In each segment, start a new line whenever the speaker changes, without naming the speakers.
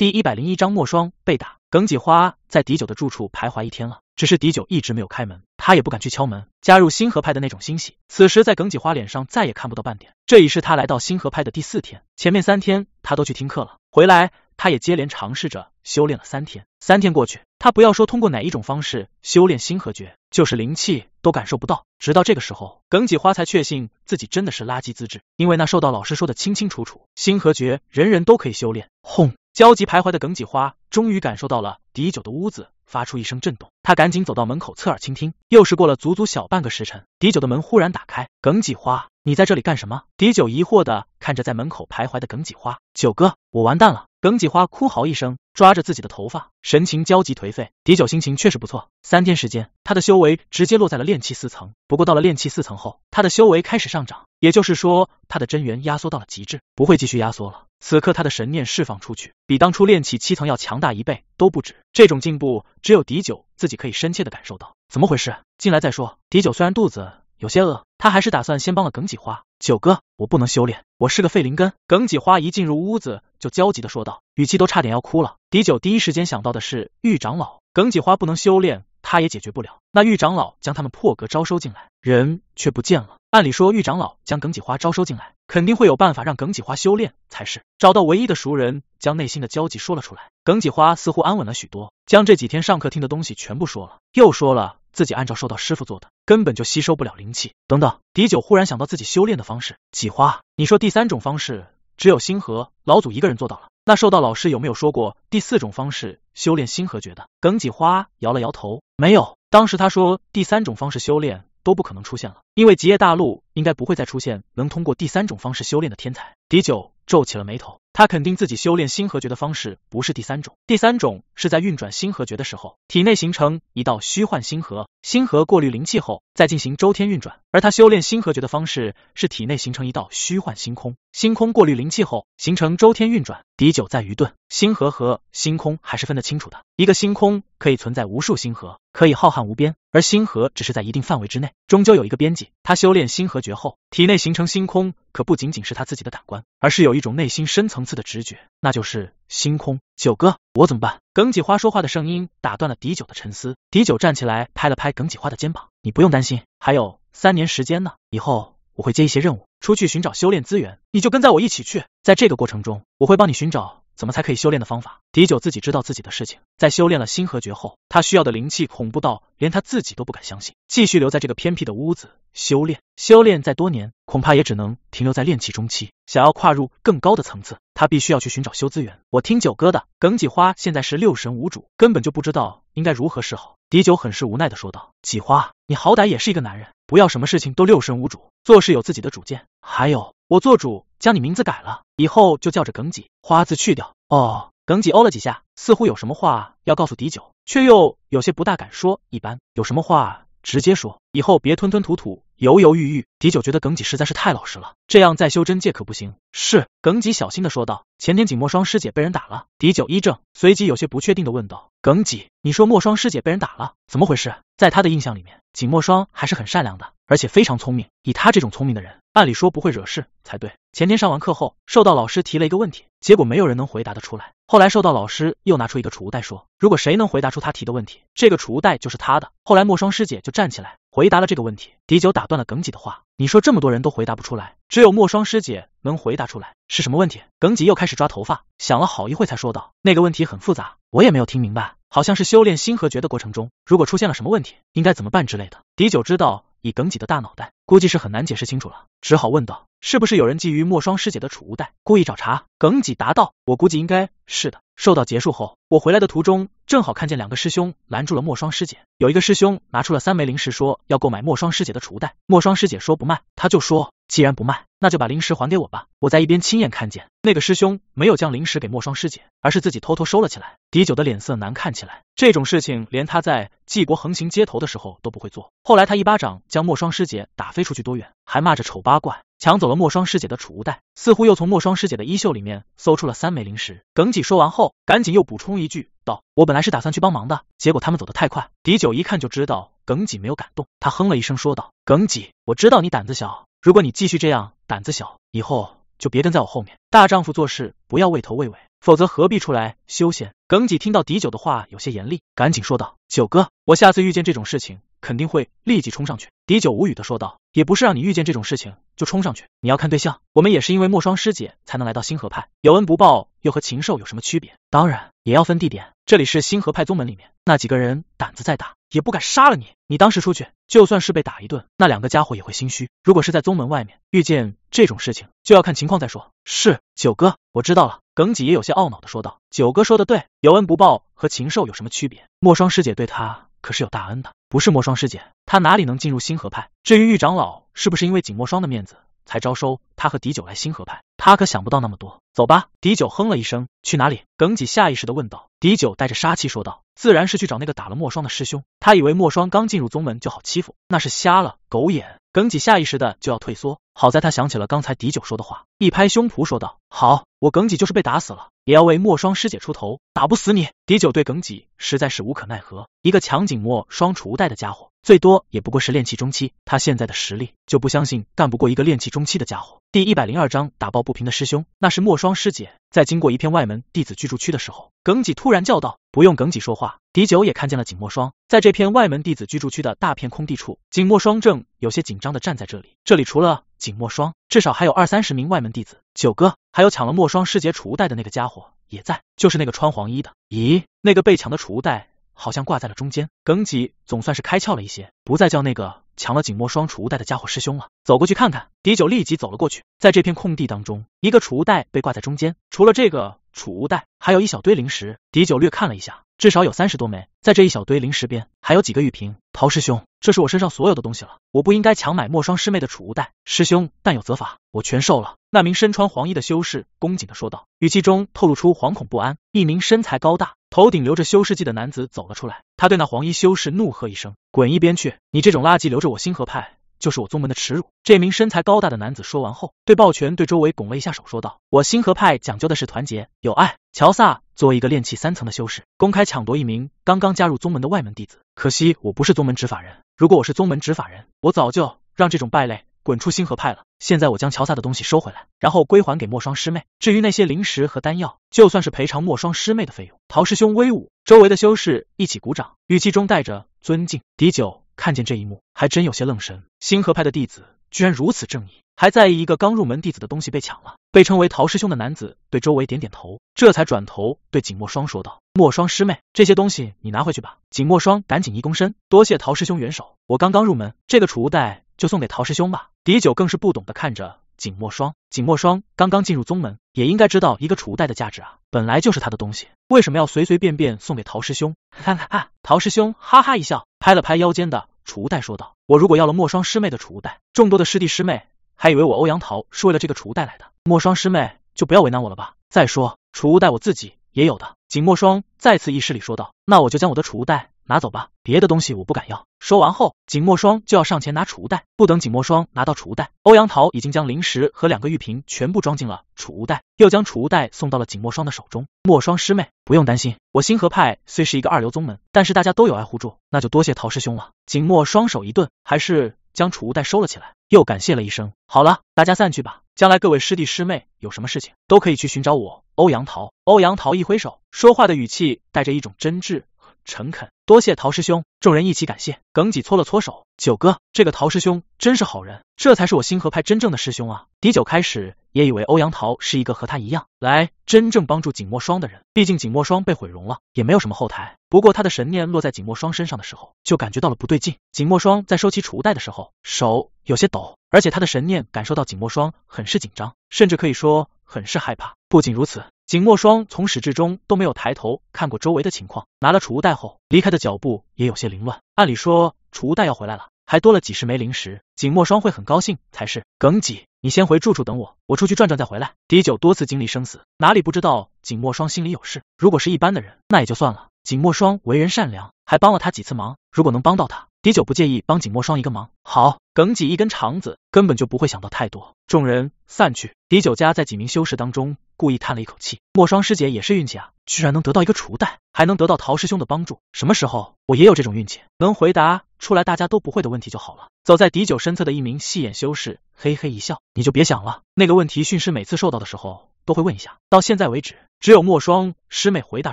第一百零一章，莫霜被打。耿几花在狄九的住处徘徊一天了，只是狄九一直没有开门，他也不敢去敲门。加入星河派的那种欣喜，此时在耿几花脸上再也看不到半点。这已是他来到星河派的第四天，前面三天他都去听课了，回来他也接连尝试着修炼了三天。三天过去，他不要说通过哪一种方式修炼星河诀，就是灵气都感受不到。直到这个时候，耿几花才确信自己真的是垃圾资质，因为那受到老师说的清清楚楚，星河诀人人都可以修炼。轰！焦急徘徊的耿几花终于感受到了狄九的屋子发出一声震动，他赶紧走到门口侧耳倾听。又是过了足足小半个时辰，狄九的门忽然打开。耿几花，你在这里干什么？狄九疑惑的看着在门口徘徊的耿几花。九哥，我完蛋了！耿几花哭嚎一声，抓着自己的头发，神情焦急颓废。狄九心情确实不错，三天时间，他的修为直接落在了炼气四层。不过到了炼气四层后，他的修为开始上涨，也就是说，他的真元压缩到了极致，不会继续压缩了。此刻他的神念释放出去，比当初炼气七层要强大一倍都不止。这种进步，只有狄九自己可以深切的感受到。怎么回事？进来再说。狄九虽然肚子有些饿，他还是打算先帮了耿几花。九哥，我不能修炼，我是个废灵根。耿几花一进入屋子就焦急的说道，语气都差点要哭了。狄九第一时间想到的是玉长老，耿几花不能修炼，他也解决不了。那玉长老将他们破格招收进来，人却不见了。按理说，玉长老将耿几花招收进来，肯定会有办法让耿几花修炼才是。找到唯一的熟人，将内心的焦急说了出来。耿几花似乎安稳了许多，将这几天上课听的东西全部说了，又说了自己按照受到师傅做的，根本就吸收不了灵气。等等，狄九忽然想到自己修炼的方式。几花，你说第三种方式只有星河老祖一个人做到了，那受到老师有没有说过第四种方式修炼星河诀的？耿几花摇了摇头，没有。当时他说第三种方式修炼。都不可能出现了，因为极夜大陆应该不会再出现能通过第三种方式修炼的天才。迪九皱起了眉头，他肯定自己修炼星河诀的方式不是第三种，第三种是在运转星河诀的时候，体内形成一道虚幻星河，星河过滤灵气后再进行周天运转，而他修炼星河诀的方式是体内形成一道虚幻星空，星空过滤灵气后形成周天运转。狄九在愚钝，星河和星空还是分得清楚的，一个星空可以存在无数星河，可以浩瀚无边。而星河只是在一定范围之内，终究有一个边际。他修炼星河诀后，体内形成星空，可不仅仅是他自己的感官，而是有一种内心深层次的直觉，那就是星空。九哥，我怎么办？耿几花说话的声音打断了狄九的沉思。狄九站起来，拍了拍耿几花的肩膀：“你不用担心，还有三年时间呢。以后我会接一些任务，出去寻找修炼资源，你就跟在我一起去。在这个过程中，我会帮你寻找。”怎么才可以修炼的方法？狄九自己知道自己的事情，在修炼了星河诀后，他需要的灵气恐怖到连他自己都不敢相信。继续留在这个偏僻的屋子修炼，修炼再多年，恐怕也只能停留在炼气中期。想要跨入更高的层次，他必须要去寻找修资源。我听九哥的，耿几花现在是六神无主，根本就不知道应该如何是好。狄九很是无奈的说道：“几花，你好歹也是一个男人，不要什么事情都六神无主，做事有自己的主见。还有，我做主。”将你名字改了，以后就叫着耿几，花字去掉。哦，耿几哦了几下，似乎有什么话要告诉狄九，却又有些不大敢说。一般有什么话直接说，以后别吞吞吐吐，犹犹豫豫。狄九觉得耿几实在是太老实了，这样再修真界可不行。是，耿几小心的说道。前天景墨霜师姐被人打了。狄九一怔，随即有些不确定的问道：耿几，你说墨霜师姐被人打了，怎么回事？在他的印象里面，景墨霜还是很善良的，而且非常聪明。以他这种聪明的人。按理说不会惹事才对。前天上完课后，受到老师提了一个问题，结果没有人能回答得出来。后来受到老师又拿出一个储物袋，说如果谁能回答出他提的问题，这个储物袋就是他的。后来墨霜师姐就站起来回答了这个问题。狄九打断了耿几的话，你说这么多人都回答不出来，只有墨霜师姐能回答出来，是什么问题？耿几又开始抓头发，想了好一会才说道，那个问题很复杂，我也没有听明白，好像是修炼星河诀的过程中，如果出现了什么问题，应该怎么办之类的。狄九知道。以耿几的大脑袋，估计是很难解释清楚了，只好问道：“是不是有人觊觎莫霜师姐的储物袋，故意找茬？”耿几答道：“我估计应该是的。授道结束后，我回来的途中，正好看见两个师兄拦住了莫霜师姐。有一个师兄拿出了三枚灵石，说要购买莫霜师姐的储物袋。莫霜师姐说不卖，他就说既然不卖，那就把灵石还给我吧。我在一边亲眼看见，那个师兄没有将灵石给莫霜师姐，而是自己偷偷收了起来。狄九的脸色难看起来，这种事情连他在纪国横行街头的。时候都不会做。后来他一巴掌将莫霜师姐打飞飞出去多远，还骂着丑八怪。抢走了墨霜师姐的储物袋，似乎又从墨霜师姐的衣袖里面搜出了三枚灵石。耿几说完后，赶紧又补充一句道：“我本来是打算去帮忙的，结果他们走得太快。”狄九一看就知道耿几没有感动，他哼了一声说道：“耿几，我知道你胆子小，如果你继续这样胆子小，以后就别跟在我后面。大丈夫做事不要畏头畏尾，否则何必出来休闲？耿几听到狄九的话有些严厉，赶紧说道：“九哥，我下次遇见这种事情，肯定会立即冲上去。”狄九无语的说道：“也不是让你遇见这种事情就冲上去，你要看对象。我们也是因为莫霜师姐才能来到星河派，有恩不报又和禽兽有什么区别？当然也要分地点，这里是星河派宗门里面，那几个人胆子再大也不敢杀了你。你当时出去，就算是被打一顿，那两个家伙也会心虚。如果是在宗门外面遇见这种事情，就要看情况再说。是九哥，我知道了。”耿几也有些懊恼的说道：“九哥说的对，有恩不报和禽兽有什么区别？莫霜师姐对他可是有大恩的，不是莫霜师姐，他哪里能进入星河派？至于玉长老是不是因为景墨霜的面子才招收他和狄九来星河派，他可想不到那么多。走吧。”狄九哼了一声，去哪里？耿几下意识的问道。狄九带着杀气说道：“自然是去找那个打了莫霜的师兄。他以为莫霜刚进入宗门就好欺负，那是瞎了狗眼。”耿几下意识的就要退缩，好在他想起了刚才狄九说的话，一拍胸脯说道：“好，我耿几就是被打死了，也要为莫霜师姐出头，打不死你。”狄九对耿己实在是无可奈何，一个强景墨双储物袋的家伙，最多也不过是练气中期，他现在的实力就不相信干不过一个练气中期的家伙。第一百零二章打抱不平的师兄，那是墨霜师姐。在经过一片外门弟子居住区的时候，耿己突然叫道：“不用耿己说话，狄九也看见了景墨霜。在这片外门弟子居住区的大片空地处，景墨霜正有些紧张的站在这里。这里除了景墨霜，至少还有二三十名外门弟子。九哥，还有抢了墨霜师姐储物袋的那个家伙也在，就是那个穿黄衣的。咦，那个被抢的储物袋好像挂在了中间。耿几总算是开窍了一些，不再叫那个。”抢了景墨双储物袋的家伙师兄了，走过去看看。狄九立即走了过去，在这片空地当中，一个储物袋被挂在中间，除了这个储物袋，还有一小堆零食。狄九略看了一下，至少有三十多枚。在这一小堆灵石边，还有几个玉瓶。陶师兄，这是我身上所有的东西了，我不应该强买墨霜师妹的储物袋。师兄，但有责罚，我全受了。那名身穿黄衣的修士恭谨的说道，语气中透露出惶恐不安。一名身材高大。头顶留着修士髻的男子走了出来，他对那黄衣修士怒喝一声：“滚一边去！你这种垃圾留着我星河派，就是我宗门的耻辱！”这名身材高大的男子说完后，对抱拳对周围拱了一下手，说道：“我星河派讲究的是团结友爱。乔萨作为一个炼气三层的修士，公开抢夺一名刚刚加入宗门的外门弟子，可惜我不是宗门执法人。如果我是宗门执法人，我早就让这种败类。”滚出星河派了！现在我将乔萨的东西收回来，然后归还给莫霜师妹。至于那些灵石和丹药，就算是赔偿莫霜师妹的费用。陶师兄威武！周围的修士一起鼓掌，语气中带着尊敬。第九看见这一幕，还真有些愣神。星河派的弟子居然如此正义，还在意一个刚入门弟子的东西被抢了。被称为陶师兄的男子对周围点点头，这才转头对景墨霜说道：“墨霜师妹，这些东西你拿回去吧。”景墨霜赶紧一躬身，多谢陶师兄援手。我刚刚入门，这个储物袋。就送给陶师兄吧。狄九更是不懂的看着景墨霜，景墨霜刚刚进入宗门，也应该知道一个储物袋的价值啊，本来就是他的东西，为什么要随随便便送给陶师兄？哈哈，陶师兄哈哈一笑，拍了拍腰间的储物袋，说道：“我如果要了墨霜师妹的储物袋，众多的师弟师妹还以为我欧阳桃是为了这个储物袋来的。墨霜师妹就不要为难我了吧。再说储物袋我自己也有的。”景墨霜再次意识里说道：“那我就将我的储物袋。”拿走吧，别的东西我不敢要。说完后，景墨霜就要上前拿储物袋。不等景墨霜拿到储物袋，欧阳桃已经将灵石和两个玉瓶全部装进了储物袋，又将储物袋送到了景墨霜的手中。墨霜师妹，不用担心，我星河派虽是一个二流宗门，但是大家都有爱护助，那就多谢陶师兄了。景墨双手一顿，还是将储物袋收了起来，又感谢了一声。好了，大家散去吧。将来各位师弟师妹有什么事情，都可以去寻找我欧阳桃。欧阳桃一挥手，说话的语气带着一种真挚。诚恳，多谢陶师兄，众人一起感谢。耿己搓了搓手，九哥，这个陶师兄真是好人，这才是我星河派真正的师兄啊！狄九开始也以为欧阳桃是一个和他一样来真正帮助景墨霜的人，毕竟景墨霜被毁容了，也没有什么后台。不过他的神念落在景墨霜身上的时候，就感觉到了不对劲。景墨霜在收起储物袋的时候，手有些抖，而且他的神念感受到景墨霜很是紧张，甚至可以说很是害怕。不仅如此。景墨霜从始至终都没有抬头看过周围的情况，拿了储物袋后离开的脚步也有些凌乱。按理说储物袋要回来了，还多了几十枚灵石，景墨霜会很高兴才是。耿己，你先回住处等我，我出去转转再回来。狄九多次经历生死，哪里不知道景墨霜心里有事。如果是一般的人，那也就算了。景墨霜为人善良，还帮了他几次忙，如果能帮到他。狄九不介意帮景墨霜一个忙，好，耿己一根肠子根本就不会想到太多。众人散去，狄九家在几名修士当中故意叹了一口气，墨霜师姐也是运气啊，居然能得到一个储物袋，还能得到陶师兄的帮助。什么时候我也有这种运气，能回答出来大家都不会的问题就好了。走在狄九身侧的一名细眼修士嘿嘿一笑，你就别想了，那个问题训师每次受到的时候。都会问一下。到现在为止，只有莫双师妹回答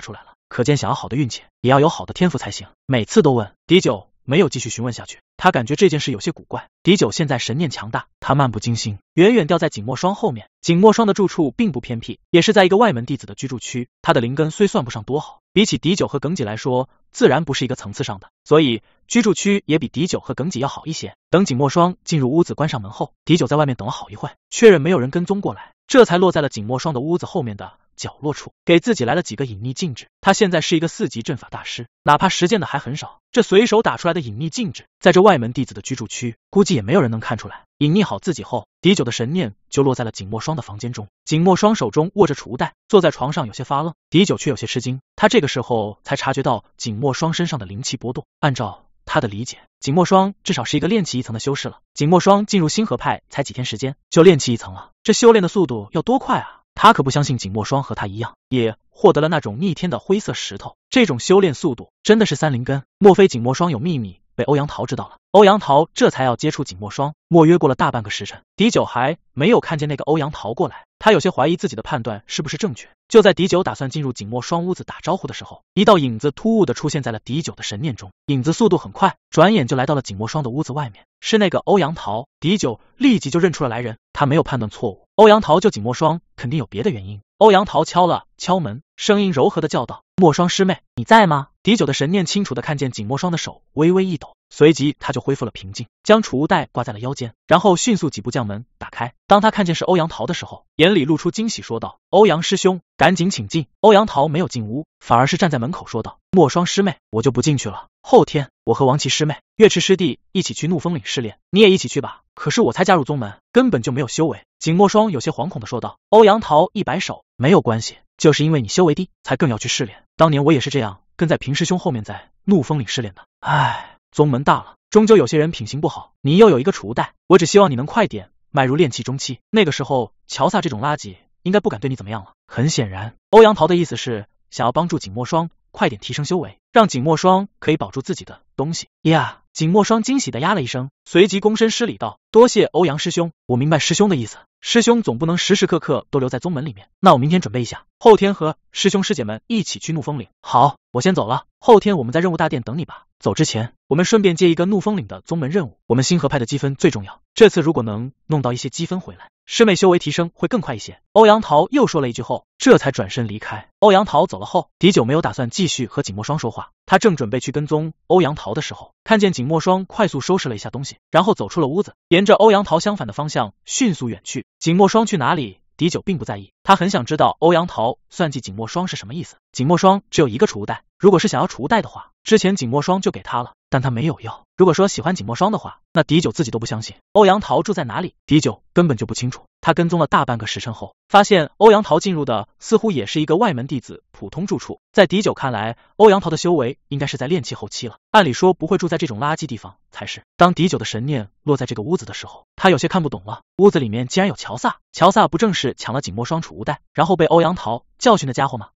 出来了。可见想要好的运气，也要有好的天赋才行。每次都问，狄九没有继续询问下去。他感觉这件事有些古怪。狄九现在神念强大，他漫不经心，远远掉在景墨霜后面。景墨霜的住处并不偏僻，也是在一个外门弟子的居住区。他的灵根虽算不上多好，比起狄九和耿几来说，自然不是一个层次上的，所以居住区也比狄九和耿几要好一些。等景墨霜进入屋子，关上门后，狄九在外面等了好一会，确认没有人跟踪过来，这才落在了景墨霜的屋子后面的。角落处给自己来了几个隐匿禁制，他现在是一个四级阵法大师，哪怕实践的还很少，这随手打出来的隐匿禁制，在这外门弟子的居住区，估计也没有人能看出来。隐匿好自己后，狄九的神念就落在了景墨霜的房间中。景墨霜手中握着储物袋，坐在床上有些发愣，狄九却有些吃惊，他这个时候才察觉到景墨霜身上的灵气波动。按照他的理解，景墨霜至少是一个练气一层的修士了。景墨霜进入星河派才几天时间，就练气一层了，这修炼的速度要多快啊！他可不相信景墨霜和他一样，也获得了那种逆天的灰色石头。这种修炼速度真的是三灵根？莫非景墨霜有秘密被欧阳桃知道了？欧阳桃这才要接触景墨霜。莫约过了大半个时辰，狄九还没有看见那个欧阳桃过来。他有些怀疑自己的判断是不是正确。就在狄九打算进入景墨霜屋子打招呼的时候，一道影子突兀的出现在了狄九的神念中。影子速度很快，转眼就来到了景墨霜的屋子外面。是那个欧阳桃。狄九立即就认出了来人，他没有判断错误。欧阳桃救景墨霜，肯定有别的原因。欧阳桃敲了敲门，声音柔和的叫道：“墨霜师妹，你在吗？”狄九的神念清楚的看见景墨霜的手微微一抖，随即他就恢复了平静，将储物袋挂在了腰间，然后迅速几步将门打开。当他看见是欧阳桃的时候，眼里露出惊喜，说道：“欧阳师兄，赶紧请进。”欧阳桃没有进屋，反而是站在门口说道：“墨霜师妹，我就不进去了。后天我和王琦师妹、月池师弟一起去怒风岭试炼，你也一起去吧。”可是我才加入宗门，根本就没有修为。景墨霜有些惶恐的说道。欧阳桃一摆手，没有关系，就是因为你修为低，才更要去试炼。当年我也是这样，跟在平师兄后面在怒风岭试炼的。唉，宗门大了，终究有些人品行不好。你又有一个储物袋，我只希望你能快点迈入炼气中期，那个时候乔萨这种垃圾应该不敢对你怎么样了。很显然，欧阳桃的意思是想要帮助景墨霜快点提升修为，让景墨霜可以保住自己的东西呀。景墨霜惊喜的呀了一声，随即躬身施礼道：“多谢欧阳师兄，我明白师兄的意思。师兄总不能时时刻刻都留在宗门里面，那我明天准备一下，后天和师兄师姐们一起去怒风岭。好，我先走了，后天我们在任务大殿等你吧。走之前，我们顺便接一个怒风岭的宗门任务。我们星河派的积分最重要，这次如果能弄到一些积分回来。”师妹修为提升会更快一些。欧阳桃又说了一句后，这才转身离开。欧阳桃走了后，狄九没有打算继续和景墨霜说话，他正准备去跟踪欧阳桃的时候，看见景墨霜快速收拾了一下东西，然后走出了屋子，沿着欧阳桃相反的方向迅速远去。景墨霜去哪里？狄九并不在意，他很想知道欧阳桃算计景墨霜是什么意思。景墨霜只有一个储物袋，如果是想要储物袋的话，之前景墨霜就给他了，但他没有要。如果说喜欢景墨霜的话，那狄九自己都不相信欧阳桃住在哪里，狄九根本就不清楚。他跟踪了大半个时辰后，发现欧阳桃进入的似乎也是一个外门弟子普通住处。在狄九看来，欧阳桃的修为应该是在炼气后期了，按理说不会住在这种垃圾地方才是。当狄九的神念落在这个屋子的时候，他有些看不懂了。屋子里面竟然有乔萨，乔萨不正是抢了景墨霜储物袋，然后被欧阳桃教训的家伙吗？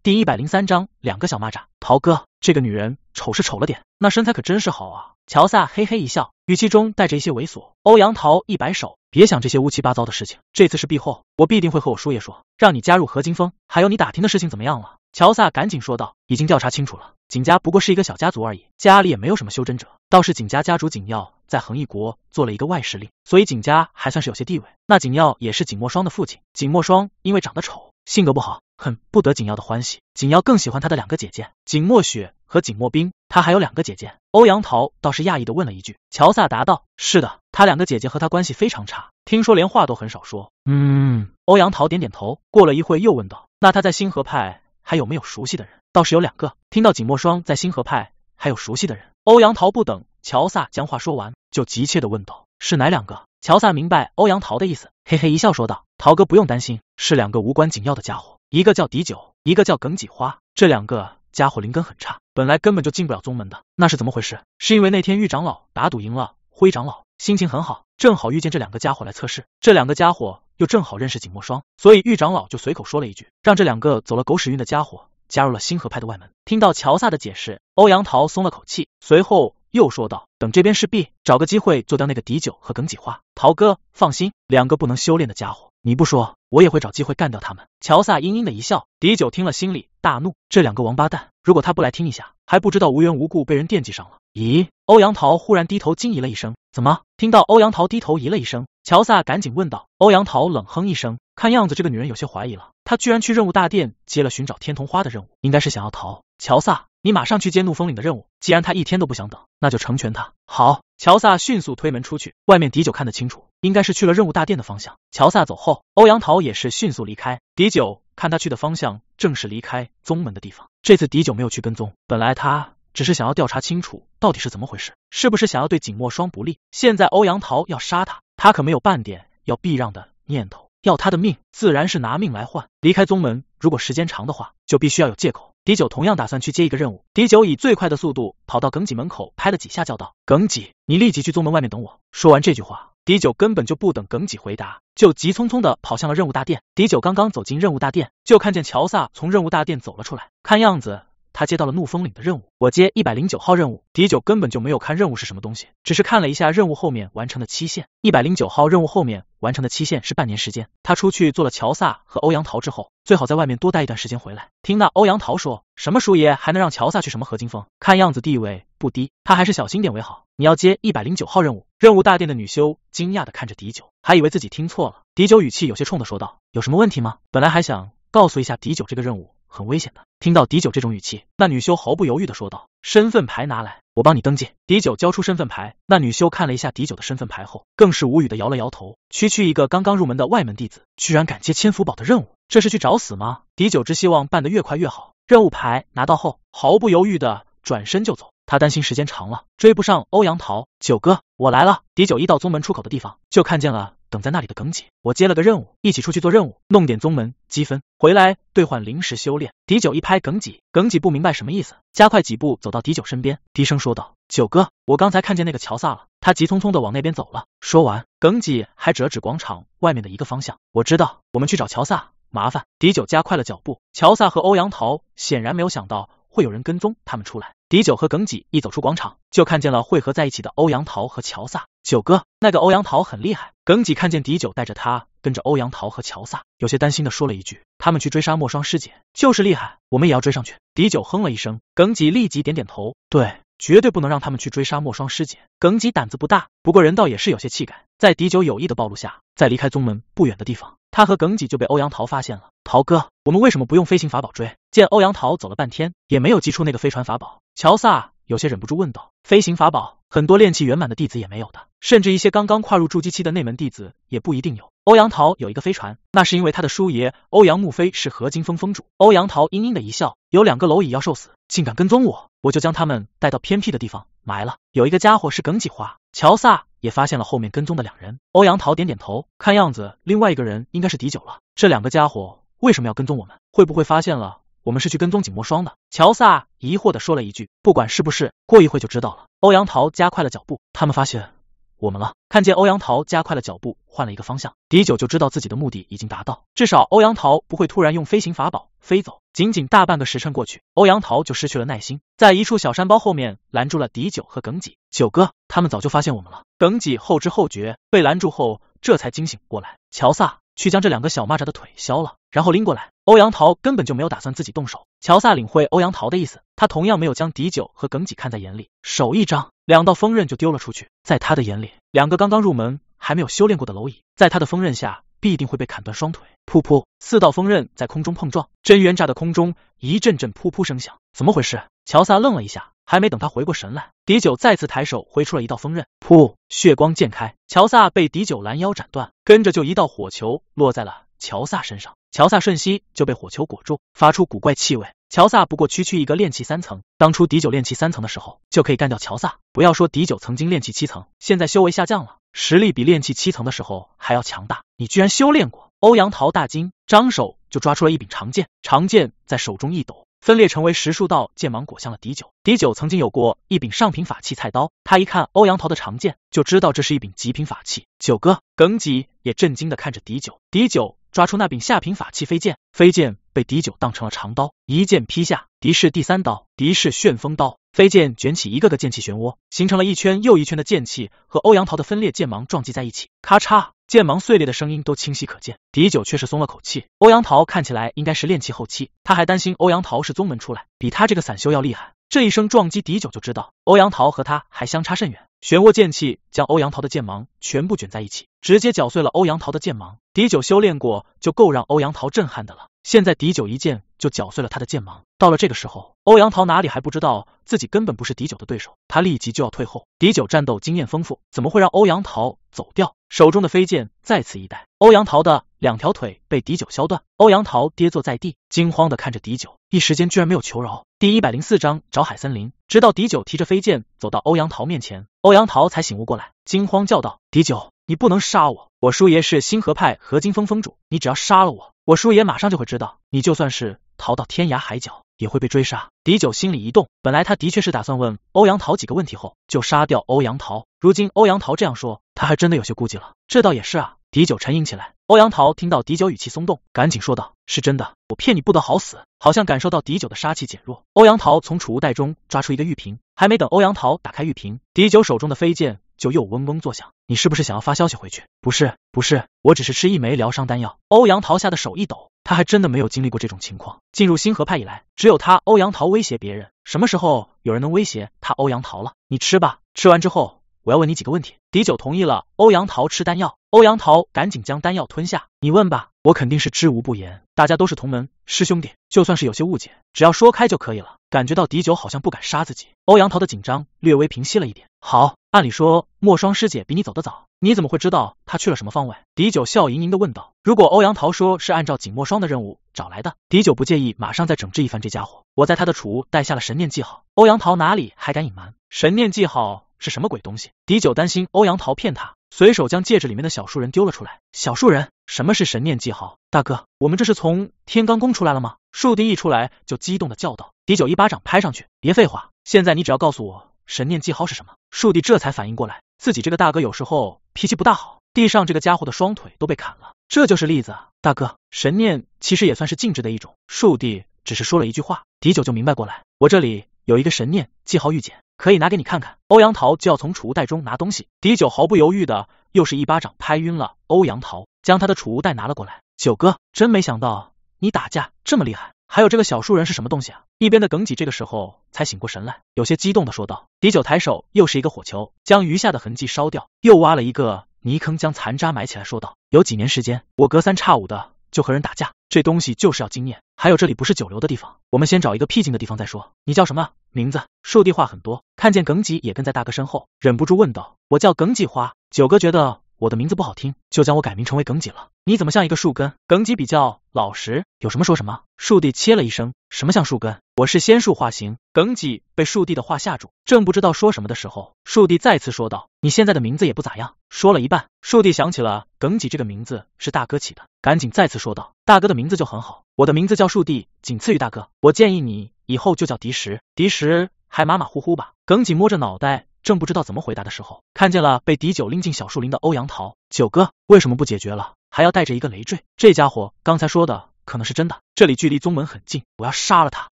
第一百零三章，两个小蚂蚱。桃哥，这个女人丑是丑了点，那身材可真是好啊！乔萨嘿嘿一笑，语气中带着一些猥琐。欧阳桃一摆手，别想这些乌七八糟的事情，这次是毕后，我必定会和我叔爷说，让你加入何金峰。还有你打听的事情怎么样了？乔萨赶紧说道，已经调查清楚了，景家不过是一个小家族而已，家里也没有什么修真者，倒是景家家主景耀在恒毅国做了一个外事令，所以景家还算是有些地位。那景耀也是景墨霜的父亲，景墨霜因为长得丑。性格不好，很不得景耀的欢喜。景耀更喜欢他的两个姐姐景墨雪和景墨冰，他还有两个姐姐。欧阳桃倒是讶异的问了一句。乔萨答道：“是的，他两个姐姐和他关系非常差，听说连话都很少说。”嗯，欧阳桃点点头。过了一会又问道：“那他在星河派还有没有熟悉的人？”倒是有两个。听到景墨霜在星河派还有熟悉的人，欧阳桃不等乔萨将话说完，就急切的问道：“是哪两个？”乔萨明白欧阳桃的意思，嘿嘿一笑说道：“桃哥不用担心，是两个无关紧要的家伙，一个叫狄九，一个叫耿几花。这两个家伙灵根很差，本来根本就进不了宗门的。那是怎么回事？是因为那天玉长老打赌赢了，灰长老心情很好，正好遇见这两个家伙来测试。这两个家伙又正好认识景墨霜，所以玉长老就随口说了一句，让这两个走了狗屎运的家伙加入了星河派的外门。听到乔萨的解释，欧阳桃松了口气，随后又说道：“等这边势必找个机会做掉那个狄九和耿几花。”陶哥放心，两个不能修炼的家伙，你不说，我也会找机会干掉他们。乔萨阴阴的一笑，狄九听了心里大怒，这两个王八蛋，如果他不来听一下，还不知道无缘无故被人惦记上了。咦？欧阳桃忽然低头惊疑了一声，怎么？听到欧阳桃低头疑了一声，乔萨赶紧问道。欧阳桃冷哼一声，看样子这个女人有些怀疑了，她居然去任务大殿接了寻找天童花的任务，应该是想要逃。乔萨，你马上去接怒风岭的任务，既然他一天都不想等，那就成全他。好，乔萨迅速推门出去，外面狄九看得清楚，应该是去了任务大殿的方向。乔萨走后，欧阳桃也是迅速离开。狄九看他去的方向正是离开宗门的地方，这次狄九没有去跟踪，本来他。只是想要调查清楚到底是怎么回事，是不是想要对景墨霜不利？现在欧阳桃要杀他，他可没有半点要避让的念头，要他的命自然是拿命来换。离开宗门，如果时间长的话，就必须要有借口。狄九同样打算去接一个任务，狄九以最快的速度跑到耿几门口，拍了几下，叫道：“耿几，你立即去宗门外面等我。”说完这句话，狄九根本就不等耿几回答，就急匆匆的跑向了任务大殿。狄九刚刚走进任务大殿，就看见乔萨从任务大殿走了出来，看样子。他接到了怒风岭的任务，我接一百零九号任务。狄九根本就没有看任务是什么东西，只是看了一下任务后面完成的期限。一百零九号任务后面完成的期限是半年时间。他出去做了乔萨和欧阳桃之后，最好在外面多待一段时间回来。听那欧阳桃说什么叔爷还能让乔萨去什么合金峰，看样子地位不低，他还是小心点为好。你要接一百零九号任务。任务大殿的女修惊讶的看着狄九，还以为自己听错了。狄九语气有些冲的说道：“有什么问题吗？本来还想告诉一下狄九这个任务。”很危险的。听到狄九这种语气，那女修毫不犹豫的说道：“身份牌拿来，我帮你登记。”狄九交出身份牌，那女修看了一下狄九的身份牌后，更是无语的摇了摇头。区区一个刚刚入门的外门弟子，居然敢接千福宝的任务，这是去找死吗？狄九只希望办得越快越好。任务牌拿到后，毫不犹豫的转身就走。他担心时间长了追不上欧阳桃。九哥，我来了。狄九一到宗门出口的地方，就看见了。等在那里的耿己，我接了个任务，一起出去做任务，弄点宗门积分，回来兑换灵石修炼。狄九一拍耿己，耿己不明白什么意思，加快几步走到狄九身边，低声说道：“九哥，我刚才看见那个乔萨了。”他急匆匆的往那边走了。说完，耿己还指了指广场外面的一个方向：“我知道，我们去找乔萨，麻烦。”狄九加快了脚步。乔萨和欧阳桃显然没有想到会有人跟踪他们出来。狄九和耿几一走出广场，就看见了汇合在一起的欧阳桃和乔萨。九哥，那个欧阳桃很厉害。耿几看见狄九带着他跟着欧阳桃和乔萨，有些担心的说了一句：“他们去追杀莫霜师姐，就是厉害，我们也要追上去。”狄九哼了一声，耿几立即点点头：“对，绝对不能让他们去追杀莫霜师姐。”耿几胆子不大，不过人倒也是有些气概。在狄九有意的暴露下，在离开宗门不远的地方，他和耿几就被欧阳桃发现了。桃哥，我们为什么不用飞行法宝追？见欧阳桃走了半天，也没有祭出那个飞船法宝。乔萨有些忍不住问道：“飞行法宝，很多炼气圆满的弟子也没有的，甚至一些刚刚跨入筑基期的内门弟子也不一定有。”欧阳桃有一个飞船，那是因为他的叔爷欧阳木飞是合金峰峰主。欧阳桃阴阴的一笑：“有两个蝼蚁要受死，竟敢跟踪我，我就将他们带到偏僻的地方埋了。”有一个家伙是耿几花，乔萨也发现了后面跟踪的两人。欧阳桃点点头，看样子另外一个人应该是狄九了。这两个家伙为什么要跟踪我们？会不会发现了？我们是去跟踪景墨霜的，乔萨疑惑的说了一句：“不管是不是，过一会就知道了。”欧阳桃加快了脚步，他们发现我们了。看见欧阳桃加快了脚步，换了一个方向，狄九就知道自己的目的已经达到，至少欧阳桃不会突然用飞行法宝飞走。仅仅大半个时辰过去，欧阳桃就失去了耐心，在一处小山包后面拦住了狄九和耿几。九哥，他们早就发现我们了。耿几后知后觉，被拦住后这才惊醒过来。乔萨。去将这两个小蚂蚱的腿削了，然后拎过来。欧阳桃根本就没有打算自己动手。乔萨领会欧阳桃的意思，他同样没有将狄九和耿几看在眼里，手一张，两道锋刃就丢了出去。在他的眼里，两个刚刚入门还没有修炼过的蝼蚁，在他的锋刃下必定会被砍断双腿。噗噗，四道锋刃在空中碰撞，真元炸的空中一阵阵噗噗声响。怎么回事？乔萨愣了一下。还没等他回过神来，狄九再次抬手挥出了一道锋刃，噗，血光溅开，乔萨被狄九拦腰斩断，跟着就一道火球落在了乔萨身上，乔萨瞬息就被火球裹住，发出古怪气味。乔萨不过区区一个炼气三层，当初狄九炼气三层的时候就可以干掉乔萨，不要说狄九曾经炼气七层，现在修为下降了，实力比炼气七层的时候还要强大，你居然修炼过？欧阳桃大惊，张手就抓出了一柄长剑，长剑在手中一抖。分裂成为十数道剑芒，裹向了狄九。狄九曾经有过一柄上品法器菜刀，他一看欧阳桃的长剑，就知道这是一柄极品法器。九哥，耿几也震惊的看着狄九。狄九抓出那柄下品法器飞剑，飞剑被狄九当成了长刀，一剑劈下。狄氏第三刀，狄氏旋风刀。飞剑卷起一个个剑气漩涡，形成了一圈又一圈的剑气，和欧阳桃的分裂剑芒撞击在一起，咔嚓，剑芒碎裂的声音都清晰可见。狄九却是松了口气，欧阳桃看起来应该是练气后期，他还担心欧阳桃是宗门出来，比他这个散修要厉害。这一声撞击，狄九就知道欧阳桃和他还相差甚远。漩涡剑气将欧阳桃的剑芒全部卷在一起，直接搅碎了欧阳桃的剑芒。狄九修炼过，就够让欧阳桃震撼的了。现在狄九一剑就搅碎了他的剑芒。到了这个时候，欧阳桃哪里还不知道自己根本不是狄九的对手，他立即就要退后。狄九战斗经验丰富，怎么会让欧阳桃走掉？手中的飞剑再次一带，欧阳桃的两条腿被狄九削断，欧阳桃跌坐在地，惊慌的看着狄九，一时间居然没有求饶。第一百零四章找海森林，直到狄九提着飞剑走到欧阳桃面前，欧阳桃才醒悟过来，惊慌叫道：“狄九，你不能杀我！我叔爷是星河派何金峰峰主，你只要杀了我，我叔爷马上就会知道，你就算是逃到天涯海角，也会被追杀。”狄九心里一动，本来他的确是打算问欧阳桃几个问题后就杀掉欧阳桃，如今欧阳桃这样说，他还真的有些顾忌了。这倒也是啊。狄九沉吟起来，欧阳桃听到狄九语气松动，赶紧说道：“是真的，我骗你不得好死。”好像感受到狄九的杀气减弱，欧阳桃从储物袋中抓出一个玉瓶，还没等欧阳桃打开玉瓶，狄九手中的飞剑就又嗡嗡作响。你是不是想要发消息回去？不是，不是，我只是吃一枚疗伤丹药。欧阳桃吓得手一抖，他还真的没有经历过这种情况。进入星河派以来，只有他欧阳桃威胁别人，什么时候有人能威胁他欧阳桃了？你吃吧，吃完之后。我要问你几个问题。狄九同意了欧阳桃吃丹药，欧阳桃赶紧将丹药吞下。你问吧，我肯定是知无不言。大家都是同门师兄弟，就算是有些误解，只要说开就可以了。感觉到狄九好像不敢杀自己，欧阳桃的紧张略微平息了一点。好，按理说莫霜师姐比你走得早，你怎么会知道她去了什么方位？狄九笑盈盈的问道。如果欧阳桃说是按照景墨霜的任务找来的，狄九不介意马上再整治一番这家伙。我在他的储物带下了神念记号，欧阳桃哪里还敢隐瞒？神念记号。是什么鬼东西？狄九担心欧阳桃骗他，随手将戒指里面的小树人丢了出来。小树人，什么是神念记号？大哥，我们这是从天罡宫出来了吗？树弟一出来就激动的叫道。狄九一巴掌拍上去，别废话，现在你只要告诉我神念记号是什么。树弟这才反应过来，自己这个大哥有时候脾气不大好。地上这个家伙的双腿都被砍了，这就是例子。大哥，神念其实也算是禁制的一种。树弟只是说了一句话，狄九就明白过来。我这里有一个神念记号玉简。可以拿给你看看。欧阳桃就要从储物袋中拿东西，狄九毫不犹豫的又是一巴掌拍晕了欧阳桃，将他的储物袋拿了过来。九哥，真没想到你打架这么厉害。还有这个小树人是什么东西啊？一边的耿几这个时候才醒过神来，有些激动的说道。狄九抬手又是一个火球，将余下的痕迹烧掉，又挖了一个泥坑将残渣埋起来，说道：有几年时间，我隔三差五的 就和人打架，这东西就是要经验。还有这里不是久留的地方，我们先找一个僻静的地方再说。你叫什么？名字，树地话很多，看见耿几也跟在大哥身后，忍不住问道：“我叫耿几花。”九哥觉得我的名字不好听，就将我改名成为耿几了。你怎么像一个树根？耿几比较老实，有什么说什么。树弟切了一声：“什么像树根？我是仙树化形。”耿几被树弟的话吓住，正不知道说什么的时候，树弟再次说道：“你现在的名字也不咋样。”说了一半，树弟想起了耿几这个名字是大哥起的，赶紧再次说道：“大哥的名字就很好，我的名字叫树弟，仅次于大哥。我建议你。”以后就叫敌石，敌石还马马虎虎吧。耿几摸着脑袋，正不知道怎么回答的时候，看见了被狄九拎进小树林的欧阳桃。九哥为什么不解决了，还要带着一个累赘？这家伙刚才说的可能是真的。这里距离宗门很近，我要杀了他，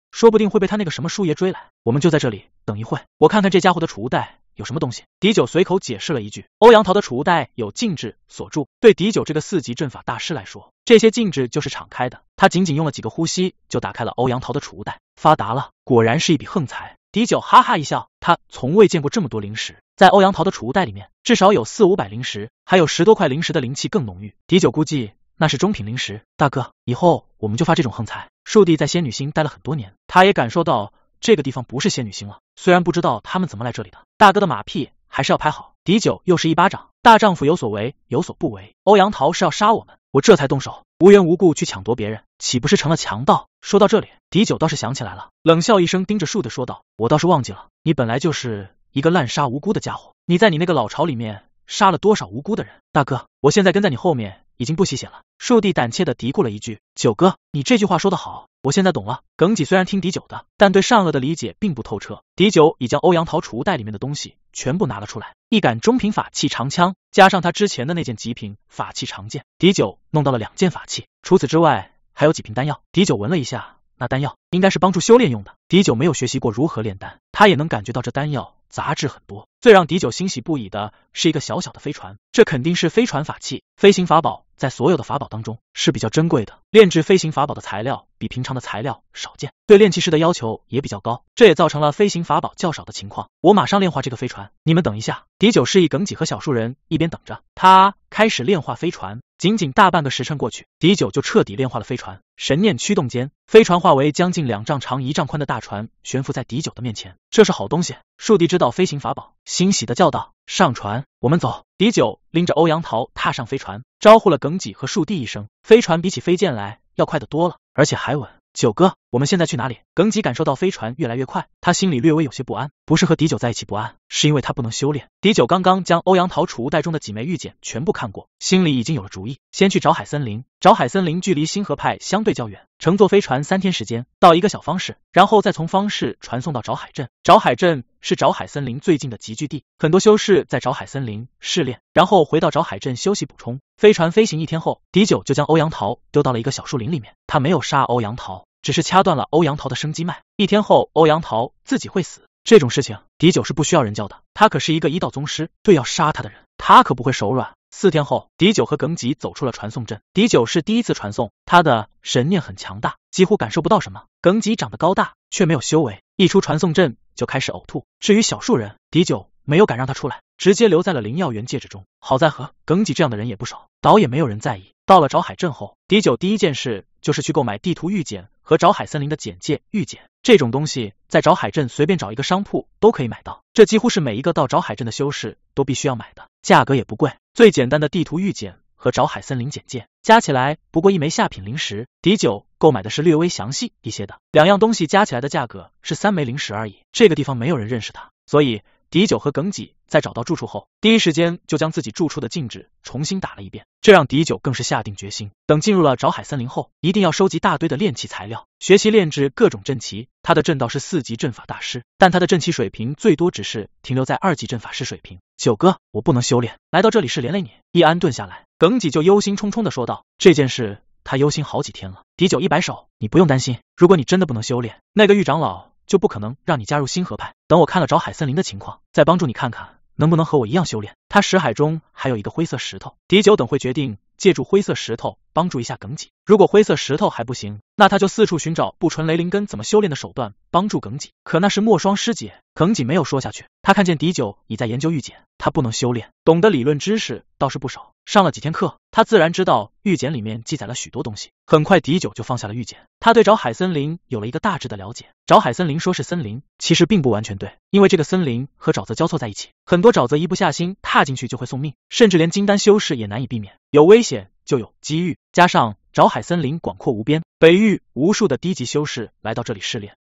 说不定会被他那个什么叔爷追来。我们就在这里等一会，我看看这家伙的储物袋。有什么东西？狄九随口解释了一句。欧阳桃的储物袋有禁制锁住，对狄九这个四级阵法大师来说，这些禁制就是敞开的。他仅仅用了几个呼吸，就打开了欧阳桃的储物袋，发达了，果然是一笔横财。狄九哈哈一笑，他从未见过这么多灵石，在欧阳桃的储物袋里面，至少有四五百灵石，还有十多块灵石的灵气更浓郁。狄九估计那是中品灵石。大哥，以后我们就发这种横财。树弟在仙女星待了很多年，他也感受到。这个地方不是仙女星了，虽然不知道他们怎么来这里的，大哥的马屁还是要拍好。狄九又是一巴掌，大丈夫有所为有所不为。欧阳桃是要杀我们，我这才动手，无缘无故去抢夺别人，岂不是成了强盗？说到这里，狄九倒是想起来了，冷笑一声，盯着树的说道：“我倒是忘记了，你本来就是一个滥杀无辜的家伙，你在你那个老巢里面杀了多少无辜的人？大哥，我现在跟在你后面，已经不吸血了。树弟胆怯的嘀咕了一句：“九哥，你这句话说得好，我现在懂了。”耿己虽然听狄九的，但对善恶的理解并不透彻。狄九已将欧阳桃储物袋里面的东西全部拿了出来，一杆中品法器长枪，加上他之前的那件极品法器长剑，狄九弄到了两件法器。除此之外，还有几瓶丹药。狄九闻了一下，那丹药应该是帮助修炼用的。狄九没有学习过如何炼丹，他也能感觉到这丹药杂质很多。最让狄九欣喜不已的是一个小小的飞船，这肯定是飞船法器，飞行法宝。在所有的法宝当中是比较珍贵的，炼制飞行法宝的材料比平常的材料少见，对炼器师的要求也比较高，这也造成了飞行法宝较少的情况。我马上炼化这个飞船，你们等一下。狄九示意耿几和小树人一边等着，他开始炼化飞船。仅仅大半个时辰过去，狄九就彻底炼化了飞船。神念驱动间，飞船化为将近两丈长、一丈宽的大船，悬浮在狄九的面前。这是好东西，树敌知道飞行法宝，欣喜的叫道：“上船，我们走。”狄九拎着欧阳桃踏上飞船，招呼了耿几和树弟一声。飞船比起飞剑来要快得多了，而且还稳。九哥，我们现在去哪里？耿吉感受到飞船越来越快，他心里略微有些不安，不是和狄九在一起不安，是因为他不能修炼。狄九刚刚将欧阳桃储物袋中的几枚玉简全部看过，心里已经有了主意，先去找海森林。找海森林距离星河派相对较远，乘坐飞船三天时间到一个小方市，然后再从方市传送到找海镇。找海镇是找海森林最近的集聚地，很多修士在找海森林试炼，然后回到找海镇休息补充。飞船飞行一天后，狄九就将欧阳桃丢到了一个小树林里面，他没有杀欧阳桃。只是掐断了欧阳桃的生机脉，一天后欧阳桃自己会死。这种事情狄九是不需要人教的，他可是一个一道宗师，对要杀他的人，他可不会手软。四天后，狄九和耿吉走出了传送阵。狄九是第一次传送，他的神念很强大，几乎感受不到什么。耿吉长得高大，却没有修为，一出传送阵就开始呕吐。至于小树人，狄九没有敢让他出来，直接留在了灵药园戒指中。好在和耿吉这样的人也不少，倒也没有人在意。到了找海镇后，狄九第一件事就是去购买地图预检。和找海森林的简介预检这种东西，在找海镇随便找一个商铺都可以买到，这几乎是每一个到找海镇的修士都必须要买的，价格也不贵。最简单的地图预检和找海森林简介加起来不过一枚下品灵石，狄九购买的是略微详细一些的，两样东西加起来的价格是三枚灵石而已。这个地方没有人认识他，所以。狄九和耿几在找到住处后，第一时间就将自己住处的禁制重新打了一遍，这让狄九更是下定决心，等进入了找海森林后，一定要收集大堆的炼器材料，学习炼制各种阵旗。他的阵道是四级阵法大师，但他的阵旗水平最多只是停留在二级阵法师水平。九哥，我不能修炼，来到这里是连累你。一安顿下来，耿几就忧心忡忡的说道：“这件事他忧心好几天了。”狄九一摆手：“你不用担心，如果你真的不能修炼，那个玉长老。”就不可能让你加入星河派。等我看了找海森林的情况，再帮助你看看能不能和我一样修炼。他识海中还有一个灰色石头，狄九等会决定借助灰色石头帮助一下耿己。如果灰色石头还不行，那他就四处寻找不纯雷灵根怎么修炼的手段帮助耿己。可那是墨霜师姐，耿己没有说下去。他看见狄九已在研究玉简，他不能修炼，懂得理论知识倒是不少。上了几天课，他自然知道玉简里面记载了许多东西。很快，狄九就放下了玉简，他对找海森林有了一个大致的了解。找海森林说是森林，其实并不完全对，因为这个森林和沼泽交错在一起，很多沼泽一不下心踏进去就会送命，甚至连金丹修士也难以避免。有危险就有机遇，加上找海森林广阔无边，北域无数的低级修士来到这里试炼。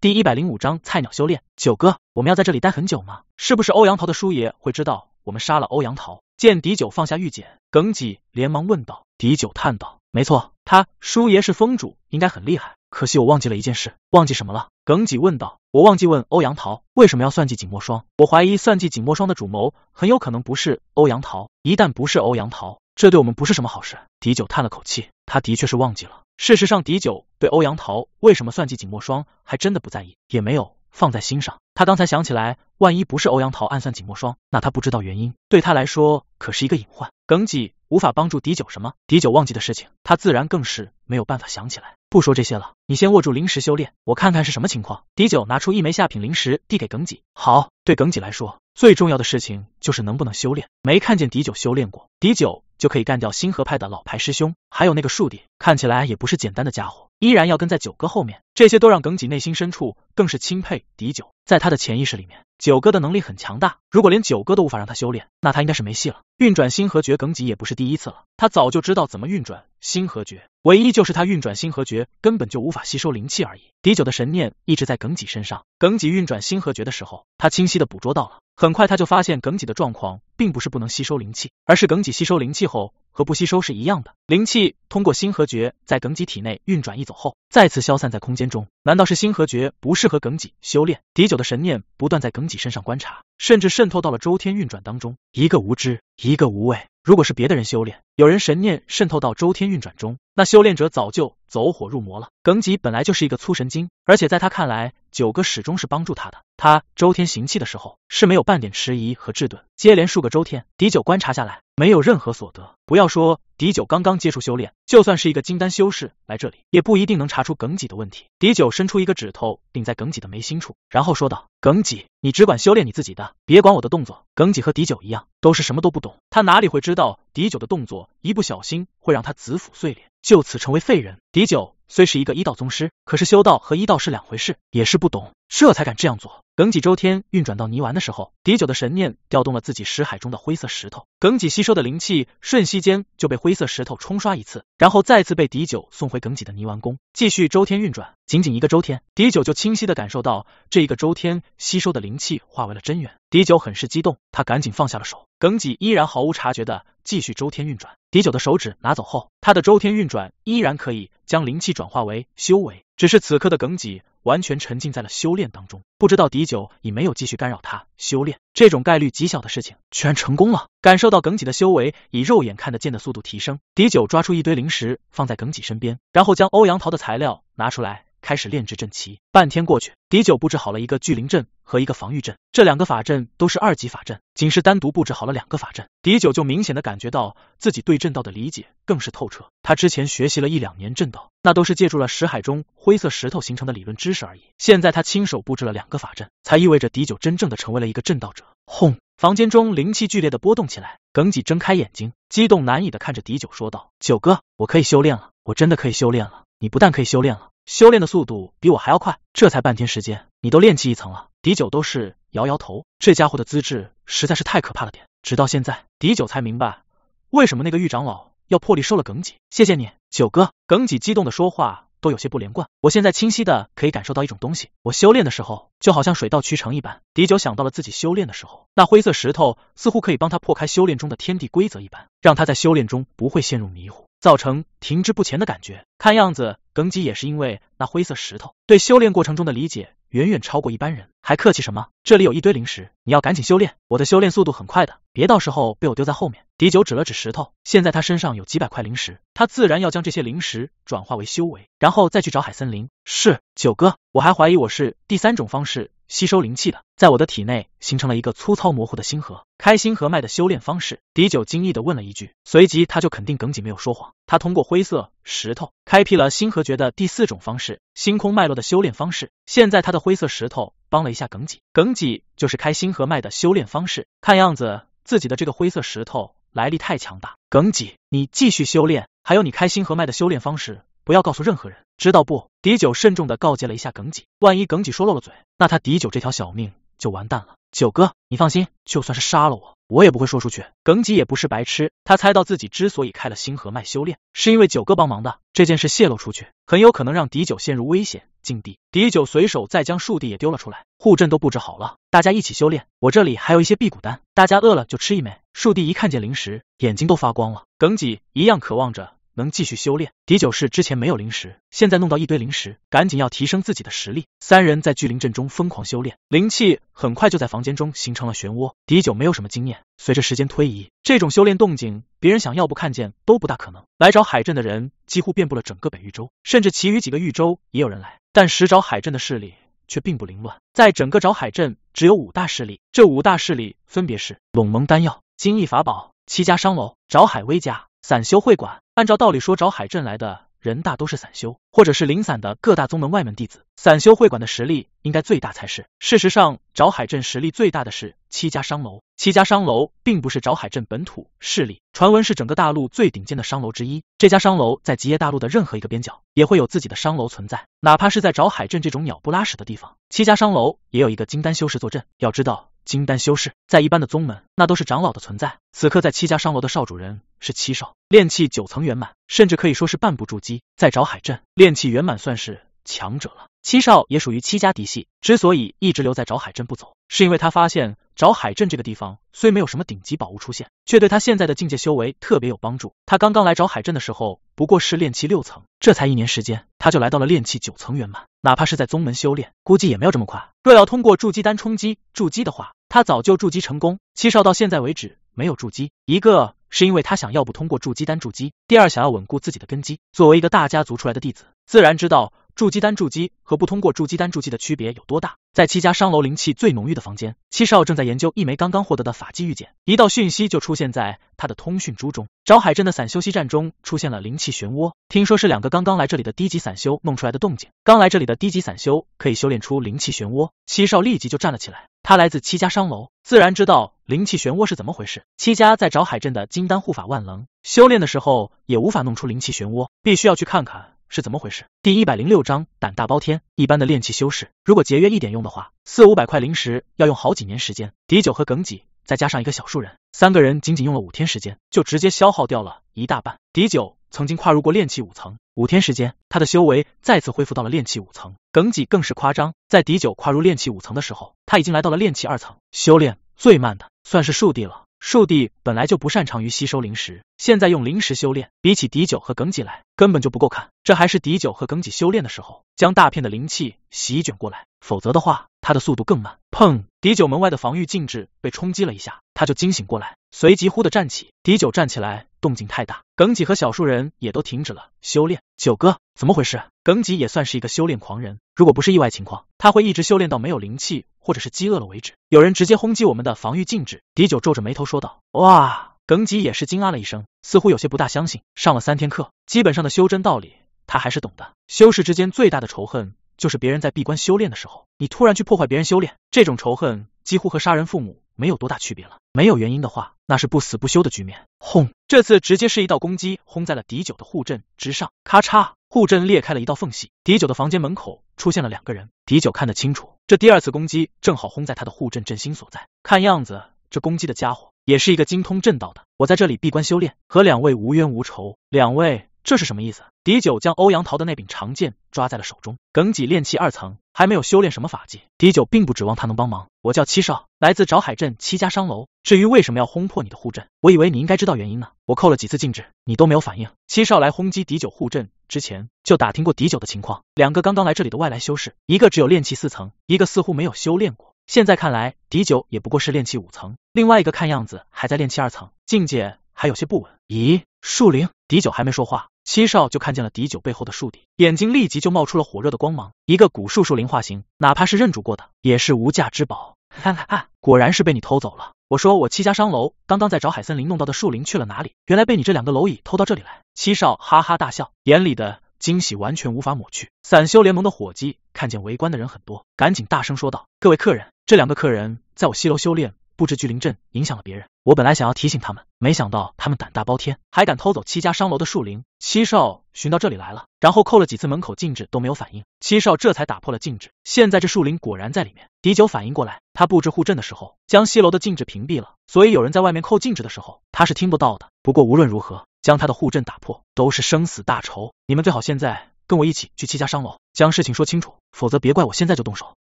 第一百零五章菜鸟修炼。九哥，我们要在这里待很久吗？是不是欧阳桃的叔爷会知道我们杀了欧阳桃？见狄九放下玉简，耿己连忙问道。狄九叹道：“没错，他叔爷是封主，应该很厉害。可惜我忘记了一件事，忘记什么了？”耿己问道。“我忘记问欧阳桃为什么要算计景墨霜。我怀疑算计景墨霜的主谋很有可能不是欧阳桃。一旦不是欧阳桃，这对我们不是什么好事。”狄九叹了口气，他的确是忘记了。事实上，狄九对欧阳桃为什么算计景墨霜还真的不在意，也没有放在心上。他刚才想起来，万一不是欧阳桃暗算景墨霜，那他不知道原因，对他来说可是一个隐患。耿己无法帮助狄九什么，狄九忘记的事情，他自然更是没有办法想起来。不说这些了，你先握住灵石修炼，我看看是什么情况。狄九拿出一枚下品灵石递给耿己，好，对耿己来说，最重要的事情就是能不能修炼。没看见狄九修炼过，狄九就可以干掉星河派的老牌师兄，还有那个树敌，看起来也不是简单的家伙，依然要跟在九哥后面。这些都让耿几内心深处更是钦佩狄九。在他的潜意识里面，九哥的能力很强大。如果连九哥都无法让他修炼，那他应该是没戏了。运转星河诀，耿几也不是第一次了。他早就知道怎么运转星河诀，唯一就是他运转星河诀根本就无法吸收灵气而已。狄九的神念一直在耿几身上，耿几运转星河诀的时候，他清晰的捕捉到了。很快他就发现耿几的状况并不是不能吸收灵气，而是耿几吸收灵气后和不吸收是一样的。灵气通过星河诀在耿己体内运转一走后，再次消散在空间中。难道是星河诀不适合耿己修炼？狄九的神念不断在耿己身上观察，甚至渗透到了周天运转当中。一个无知，一个无畏。如果是别的人修炼，有人神念渗透到周天运转中，那修炼者早就走火入魔了。耿己本来就是一个粗神经，而且在他看来，九哥始终是帮助他的。他周天行气的时候是没有半点迟疑和滞顿，接连数个周天，狄九观察下来，没有任何所得。不要说狄九刚刚接触修炼，就算是一个金丹修士来这里，也不一定能查出耿己的问题。狄九伸出一个指头顶在耿己的眉心处，然后说道：“耿己，你只管修炼你自己的，别管我的动作。”耿己和狄九一样，都是什么都不懂，他哪里会知道狄九的动作一不小心会让他子府碎裂，就此成为废人？狄九虽是一个医道宗师，可是修道和医道是两回事，也是不懂，这才敢这样做。耿己周天运转到泥丸的时候，狄九的神念调动了自己识海中的灰色石头，耿己吸收的灵气瞬息间就被灰色石头冲刷一次，然后再次被狄九送回耿己的泥丸宫，继续周天运转。仅仅一个周天，狄九就清晰的感受到这一个周天吸收的灵气化为了真元。狄九很是激动，他赶紧放下了手。耿己依然毫无察觉的继续周天运转。狄九的手指拿走后，他的周天运转依然可以将灵气转化为修为，只是此刻的耿己。完全沉浸在了修炼当中，不知道狄九已没有继续干扰他修炼。这种概率极小的事情，居然成功了。感受到耿己的修为以肉眼看得见的速度提升，狄九抓出一堆灵石放在耿己身边，然后将欧阳桃的材料拿出来。开始炼制阵旗，半天过去，狄九布置好了一个聚灵阵和一个防御阵，这两个法阵都是二级法阵，仅是单独布置好了两个法阵，狄九就明显的感觉到自己对阵道的理解更是透彻。他之前学习了一两年阵道，那都是借助了石海中灰色石头形成的理论知识而已。现在他亲手布置了两个法阵，才意味着狄九真正的成为了一个阵道者。轰！房间中灵气剧烈的波动起来，耿几睁开眼睛，激动难以的看着狄九说道：“九哥，我可以修炼了，我真的可以修炼了。你不但可以修炼了。”修炼的速度比我还要快，这才半天时间，你都练气一层了。狄九都是摇摇头，这家伙的资质实在是太可怕了点。直到现在，狄九才明白为什么那个玉长老要破例收了耿己。谢谢你，九哥。耿己激动的说话都有些不连贯。我现在清晰的可以感受到一种东西，我修炼的时候就好像水到渠成一般。狄九想到了自己修炼的时候，那灰色石头似乎可以帮他破开修炼中的天地规则一般，让他在修炼中不会陷入迷糊。造成停滞不前的感觉。看样子，耿己也是因为那灰色石头，对修炼过程中的理解远远超过一般人。还客气什么？这里有一堆灵石，你要赶紧修炼。我的修炼速度很快的，别到时候被我丢在后面。狄九指了指石头，现在他身上有几百块灵石，他自然要将这些灵石转化为修为，然后再去找海森林。是九哥，我还怀疑我是第三种方式。吸收灵气的，在我的体内形成了一个粗糙模糊的星河，开星河脉的修炼方式。狄九惊异的问了一句，随即他就肯定耿己没有说谎。他通过灰色石头开辟了星河诀的第四种方式，星空脉络的修炼方式。现在他的灰色石头帮了一下耿己，耿己就是开星河脉的修炼方式。看样子自己的这个灰色石头来历太强大。耿己，你继续修炼，还有你开星河脉的修炼方式。不要告诉任何人，知道不？狄九慎重的告诫了一下耿几，万一耿几说漏了嘴，那他狄九这条小命就完蛋了。九哥，你放心，就算是杀了我，我也不会说出去。耿几也不是白痴，他猜到自己之所以开了星河脉修炼，是因为九哥帮忙的。这件事泄露出去，很有可能让狄九陷入危险境地。狄九随手再将树地也丢了出来，护阵都布置好了，大家一起修炼。我这里还有一些辟谷丹，大家饿了就吃一枚。树地一看见零食，眼睛都发光了。耿几一样渴望着。能继续修炼。狄九是之前没有灵石，现在弄到一堆灵石，赶紧要提升自己的实力。三人在聚灵阵中疯狂修炼，灵气很快就在房间中形成了漩涡。狄九没有什么经验，随着时间推移，这种修炼动静，别人想要不看见都不大可能。来找海镇的人几乎遍布了整个北域州，甚至其余几个域州也有人来，但石找海镇的势力却并不凌乱。在整个找海镇只有五大势力，这五大势力分别是陇蒙丹药、金翼法宝、七家商楼、找海威家。散修会馆，按照道理说，找海镇来的人大都是散修，或者是零散的各大宗门外门弟子。散修会馆的实力应该最大才是。事实上，找海镇实力最大的是七家商楼。七家商楼并不是找海镇本土势力，传闻是整个大陆最顶尖的商楼之一。这家商楼在吉野大陆的任何一个边角也会有自己的商楼存在，哪怕是在找海镇这种鸟不拉屎的地方，七家商楼也有一个金丹修士坐镇。要知道。金丹修士在一般的宗门，那都是长老的存在。此刻在七家商楼的少主人是七少，炼气九层圆满，甚至可以说是半步筑基。在找海镇，炼气圆满算是强者了。七少也属于七家嫡系，之所以一直留在找海镇不走，是因为他发现找海镇这个地方虽没有什么顶级宝物出现，却对他现在的境界修为特别有帮助。他刚刚来找海镇的时候，不过是炼气六层，这才一年时间，他就来到了炼气九层圆满。哪怕是在宗门修炼，估计也没有这么快。若要通过筑基丹冲击筑基的话，他早就筑基成功。七少到现在为止没有筑基，一个是因为他想要不通过筑基丹筑基，第二想要稳固自己的根基。作为一个大家族出来的弟子，自然知道。筑基丹筑基和不通过筑基丹筑基的区别有多大？在七家商楼灵气最浓郁的房间，七少正在研究一枚刚刚获得的法器玉简，一道讯息就出现在他的通讯珠中。找海镇的散修西站中出现了灵气漩涡，听说是两个刚刚来这里的低级散修弄出来的动静。刚来这里的低级散修可以修炼出灵气漩涡，七少立即就站了起来。他来自七家商楼，自然知道灵气漩涡是怎么回事。七家在找海镇的金丹护法万能，修炼的时候也无法弄出灵气漩涡，必须要去看看。是怎么回事？第一百零六章胆大包天。一般的炼气修士，如果节约一点用的话，四五百块灵石要用好几年时间。狄九和耿己再加上一个小树人，三个人仅仅用了五天时间，就直接消耗掉了一大半。狄九曾经跨入过炼气五层，五天时间，他的修为再次恢复到了炼气五层。耿己更是夸张，在狄九跨入炼气五层的时候，他已经来到了炼气二层。修炼最慢的算是树地了。树地本来就不擅长于吸收灵石，现在用灵石修炼，比起狄九和耿己来，根本就不够看。这还是狄九和耿己修炼的时候，将大片的灵气席卷过来，否则的话，他的速度更慢。砰！狄九门外的防御禁制被冲击了一下，他就惊醒过来，随即忽的站起。狄九站起来，动静太大，耿几和小树人也都停止了修炼。九哥，怎么回事？耿几也算是一个修炼狂人，如果不是意外情况，他会一直修炼到没有灵气。或者是饥饿了为止。有人直接轰击我们的防御禁制。狄九皱着眉头说道：“哇！”耿几也是惊啊了一声，似乎有些不大相信。上了三天课，基本上的修真道理他还是懂的。修士之间最大的仇恨就是别人在闭关修炼的时候，你突然去破坏别人修炼，这种仇恨几乎和杀人父母没有多大区别了。没有原因的话，那是不死不休的局面。轰！这次直接是一道攻击轰在了狄九的护阵之上，咔嚓。护阵裂开了一道缝隙，狄九的房间门口出现了两个人。狄九看得清楚，这第二次攻击正好轰在他的护阵阵心所在。看样子，这攻击的家伙也是一个精通阵道的。我在这里闭关修炼，和两位无冤无仇。两位，这是什么意思？狄九将欧阳桃的那柄长剑抓在了手中。耿己炼气二层，还没有修炼什么法技。狄九并不指望他能帮忙。我叫七少，来自找海镇七家商楼。至于为什么要轰破你的护阵，我以为你应该知道原因呢。我扣了几次禁制，你都没有反应。七少来轰击狄九护阵之前，就打听过狄九的情况。两个刚刚来这里的外来修士，一个只有炼气四层，一个似乎没有修炼过。现在看来，狄九也不过是炼气五层，另外一个看样子还在炼气二层，境界还有些不稳。咦，树灵？狄九还没说话。七少就看见了狄九背后的树底，眼睛立即就冒出了火热的光芒。一个古树树灵化形，哪怕是认主过的，也是无价之宝。哈哈哈，果然是被你偷走了。我说我七家商楼刚刚在找海森林弄到的树灵去了哪里？原来被你这两个蝼蚁偷到这里来。七少哈哈大笑，眼里的惊喜完全无法抹去。散修联盟的伙计看见围观的人很多，赶紧大声说道：“各位客人，这两个客人在我西楼修炼。”布置聚灵阵影响了别人，我本来想要提醒他们，没想到他们胆大包天，还敢偷走七家商楼的树灵。七少寻到这里来了，然后扣了几次门口禁制都没有反应，七少这才打破了禁制。现在这树灵果然在里面。狄九反应过来，他布置护阵的时候将西楼的禁制屏蔽了，所以有人在外面扣禁制的时候他是听不到的。不过无论如何，将他的护阵打破都是生死大仇，你们最好现在。跟我一起去七家商楼，将事情说清楚，否则别怪我现在就动手。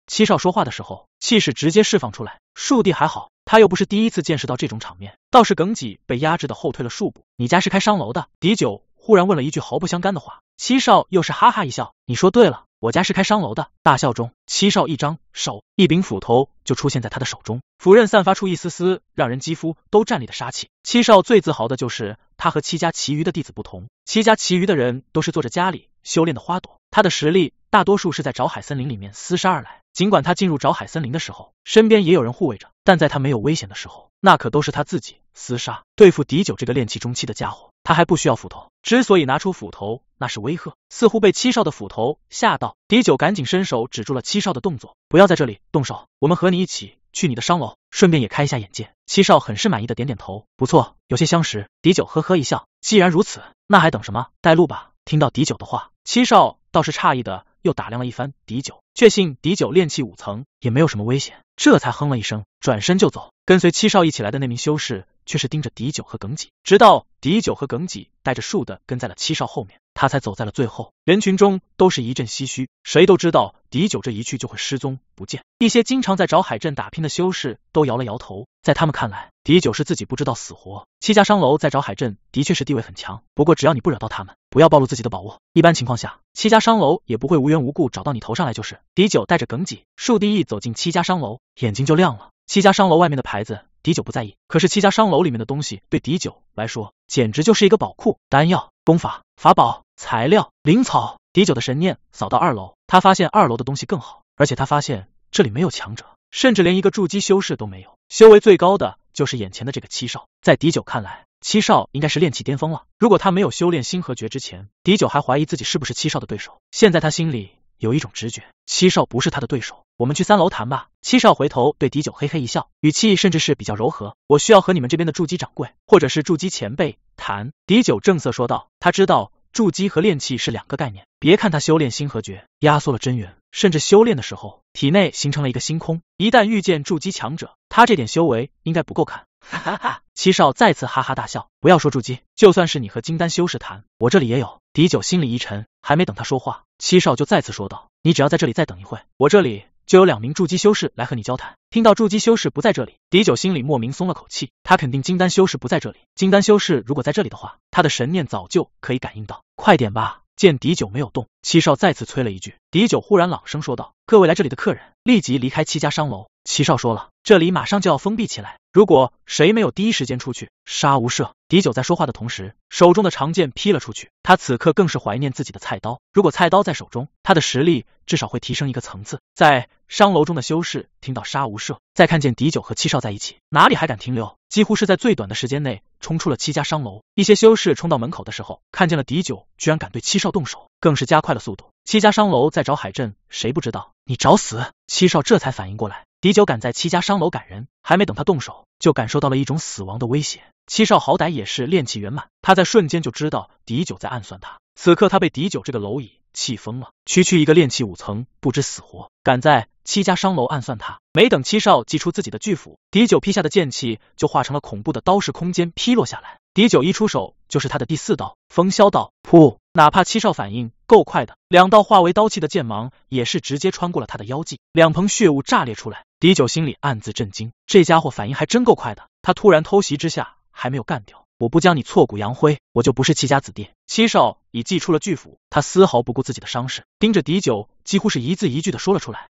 七少说话的时候，气势直接释放出来。树地还好，他又不是第一次见识到这种场面，倒是耿几被压制的后退了数步。你家是开商楼的？狄九忽然问了一句毫不相干的话，七少又是哈哈一笑，你说对了。我家是开商楼的。大笑中，七少一张手，一柄斧头就出现在他的手中，斧刃散发出一丝丝让人肌肤都战栗的杀气。七少最自豪的就是他和七家其余的弟子不同，七家其余的人都是做着家里修炼的花朵，他的实力大多数是在找海森林里面厮杀而来。尽管他进入找海森林的时候，身边也有人护卫着，但在他没有危险的时候，那可都是他自己厮杀对付敌九这个炼气中期的家伙。他还不需要斧头，之所以拿出斧头，那是威吓。似乎被七少的斧头吓到，狄九赶紧伸手止住了七少的动作，不要在这里动手，我们和你一起去你的商楼，顺便也开一下眼界。七少很是满意的点点头，不错，有些相识。狄九呵呵一笑，既然如此，那还等什么？带路吧。听到狄九的话，七少倒是诧异的又打量了一番狄九，确信狄九炼气五层也没有什么危险，这才哼了一声，转身就走。跟随七少一起来的那名修士却是盯着狄九和耿己，直到狄九和耿己带着树的跟在了七少后面。他。才走在了最后。人群中都是一阵唏嘘，谁都知道狄九这一去就会失踪不见。一些经常在找海镇打拼的修士都摇了摇头，在他们看来，狄九是自己不知道死活。七家商楼在找海镇的确是地位很强，不过只要你不惹到他们，不要暴露自己的宝物，一般情况下，七家商楼也不会无缘无故找到你头上来就是。狄九带着耿己、树第一走进七家商楼，眼睛就亮了。七家商楼外面的牌子，狄九不在意，可是七家商楼里面的东西对狄九来说，简直就是一个宝库，丹药、功法、法宝、材料、灵草。狄九的神念扫到二楼，他发现二楼的东西更好，而且他发现这里没有强者，甚至连一个筑基修士都没有，修为最高的就是眼前的这个七少。在狄九看来，七少应该是炼气巅峰了。如果他没有修炼星河诀之前，狄九还怀疑自己是不是七少的对手。现在他心里有一种直觉，七少不是他的对手。我们去三楼谈吧。七少回头对狄九嘿嘿一笑，语气甚至是比较柔和。我需要和你们这边的筑基掌柜或者是筑基前辈谈。狄九正色说道，他知道。筑基和炼气是两个概念。别看他修炼星河诀，压缩了真元，甚至修炼的时候体内形成了一个星空。一旦遇见筑基强者，他这点修为应该不够看。哈哈哈！七少再次哈哈大笑。不要说筑基，就算是你和金丹修士谈，我这里也有。狄九心里一沉，还没等他说话，七少就再次说道：“你只要在这里再等一会，我这里。”就有两名筑基修士来和你交谈。听到筑基修士不在这里，狄九心里莫名松了口气。他肯定金丹修士不在这里。金丹修士如果在这里的话，他的神念早就可以感应到。快点吧！见狄九没有动，七少再次催了一句。狄九忽然朗声说道：“各位来这里的客人，立即离开七家商楼。”七少说了，这里马上就要封闭起来，如果谁没有第一时间出去，杀无赦。狄九在说话的同时，手中的长剑劈了出去。他此刻更是怀念自己的菜刀，如果菜刀在手中，他的实力至少会提升一个层次。在商楼中的修士听到杀无赦，再看见狄九和七少在一起，哪里还敢停留？几乎是在最短的时间内冲出了七家商楼。一些修士冲到门口的时候，看见了狄九居然敢对七少动手，更是加快了速度。七家商楼在找海镇，谁不知道？你找死！七少这才反应过来。狄九赶在七家商楼赶人，还没等他动手，就感受到了一种死亡的威胁。七少好歹也是炼气圆满，他在瞬间就知道狄九在暗算他。此刻他被狄九这个蝼蚁气疯了，区区一个炼气五层，不知死活，敢在七家商楼暗算他。没等七少祭出自己的巨斧，狄九劈下的剑气就化成了恐怖的刀式空间劈落下来。狄九一出手就是他的第四刀风萧刀，噗！哪怕七少反应够快的，两道化为刀气的剑芒也是直接穿过了他的腰际，两盆血雾炸裂出来。狄九心里暗自震惊，这家伙反应还真够快的。他突然偷袭之下还没有干掉，我不将你挫骨扬灰，我就不是七家子弟。七少已祭出了巨斧，他丝毫不顾自己的伤势，盯着狄九，几乎是一字一句的说了出来。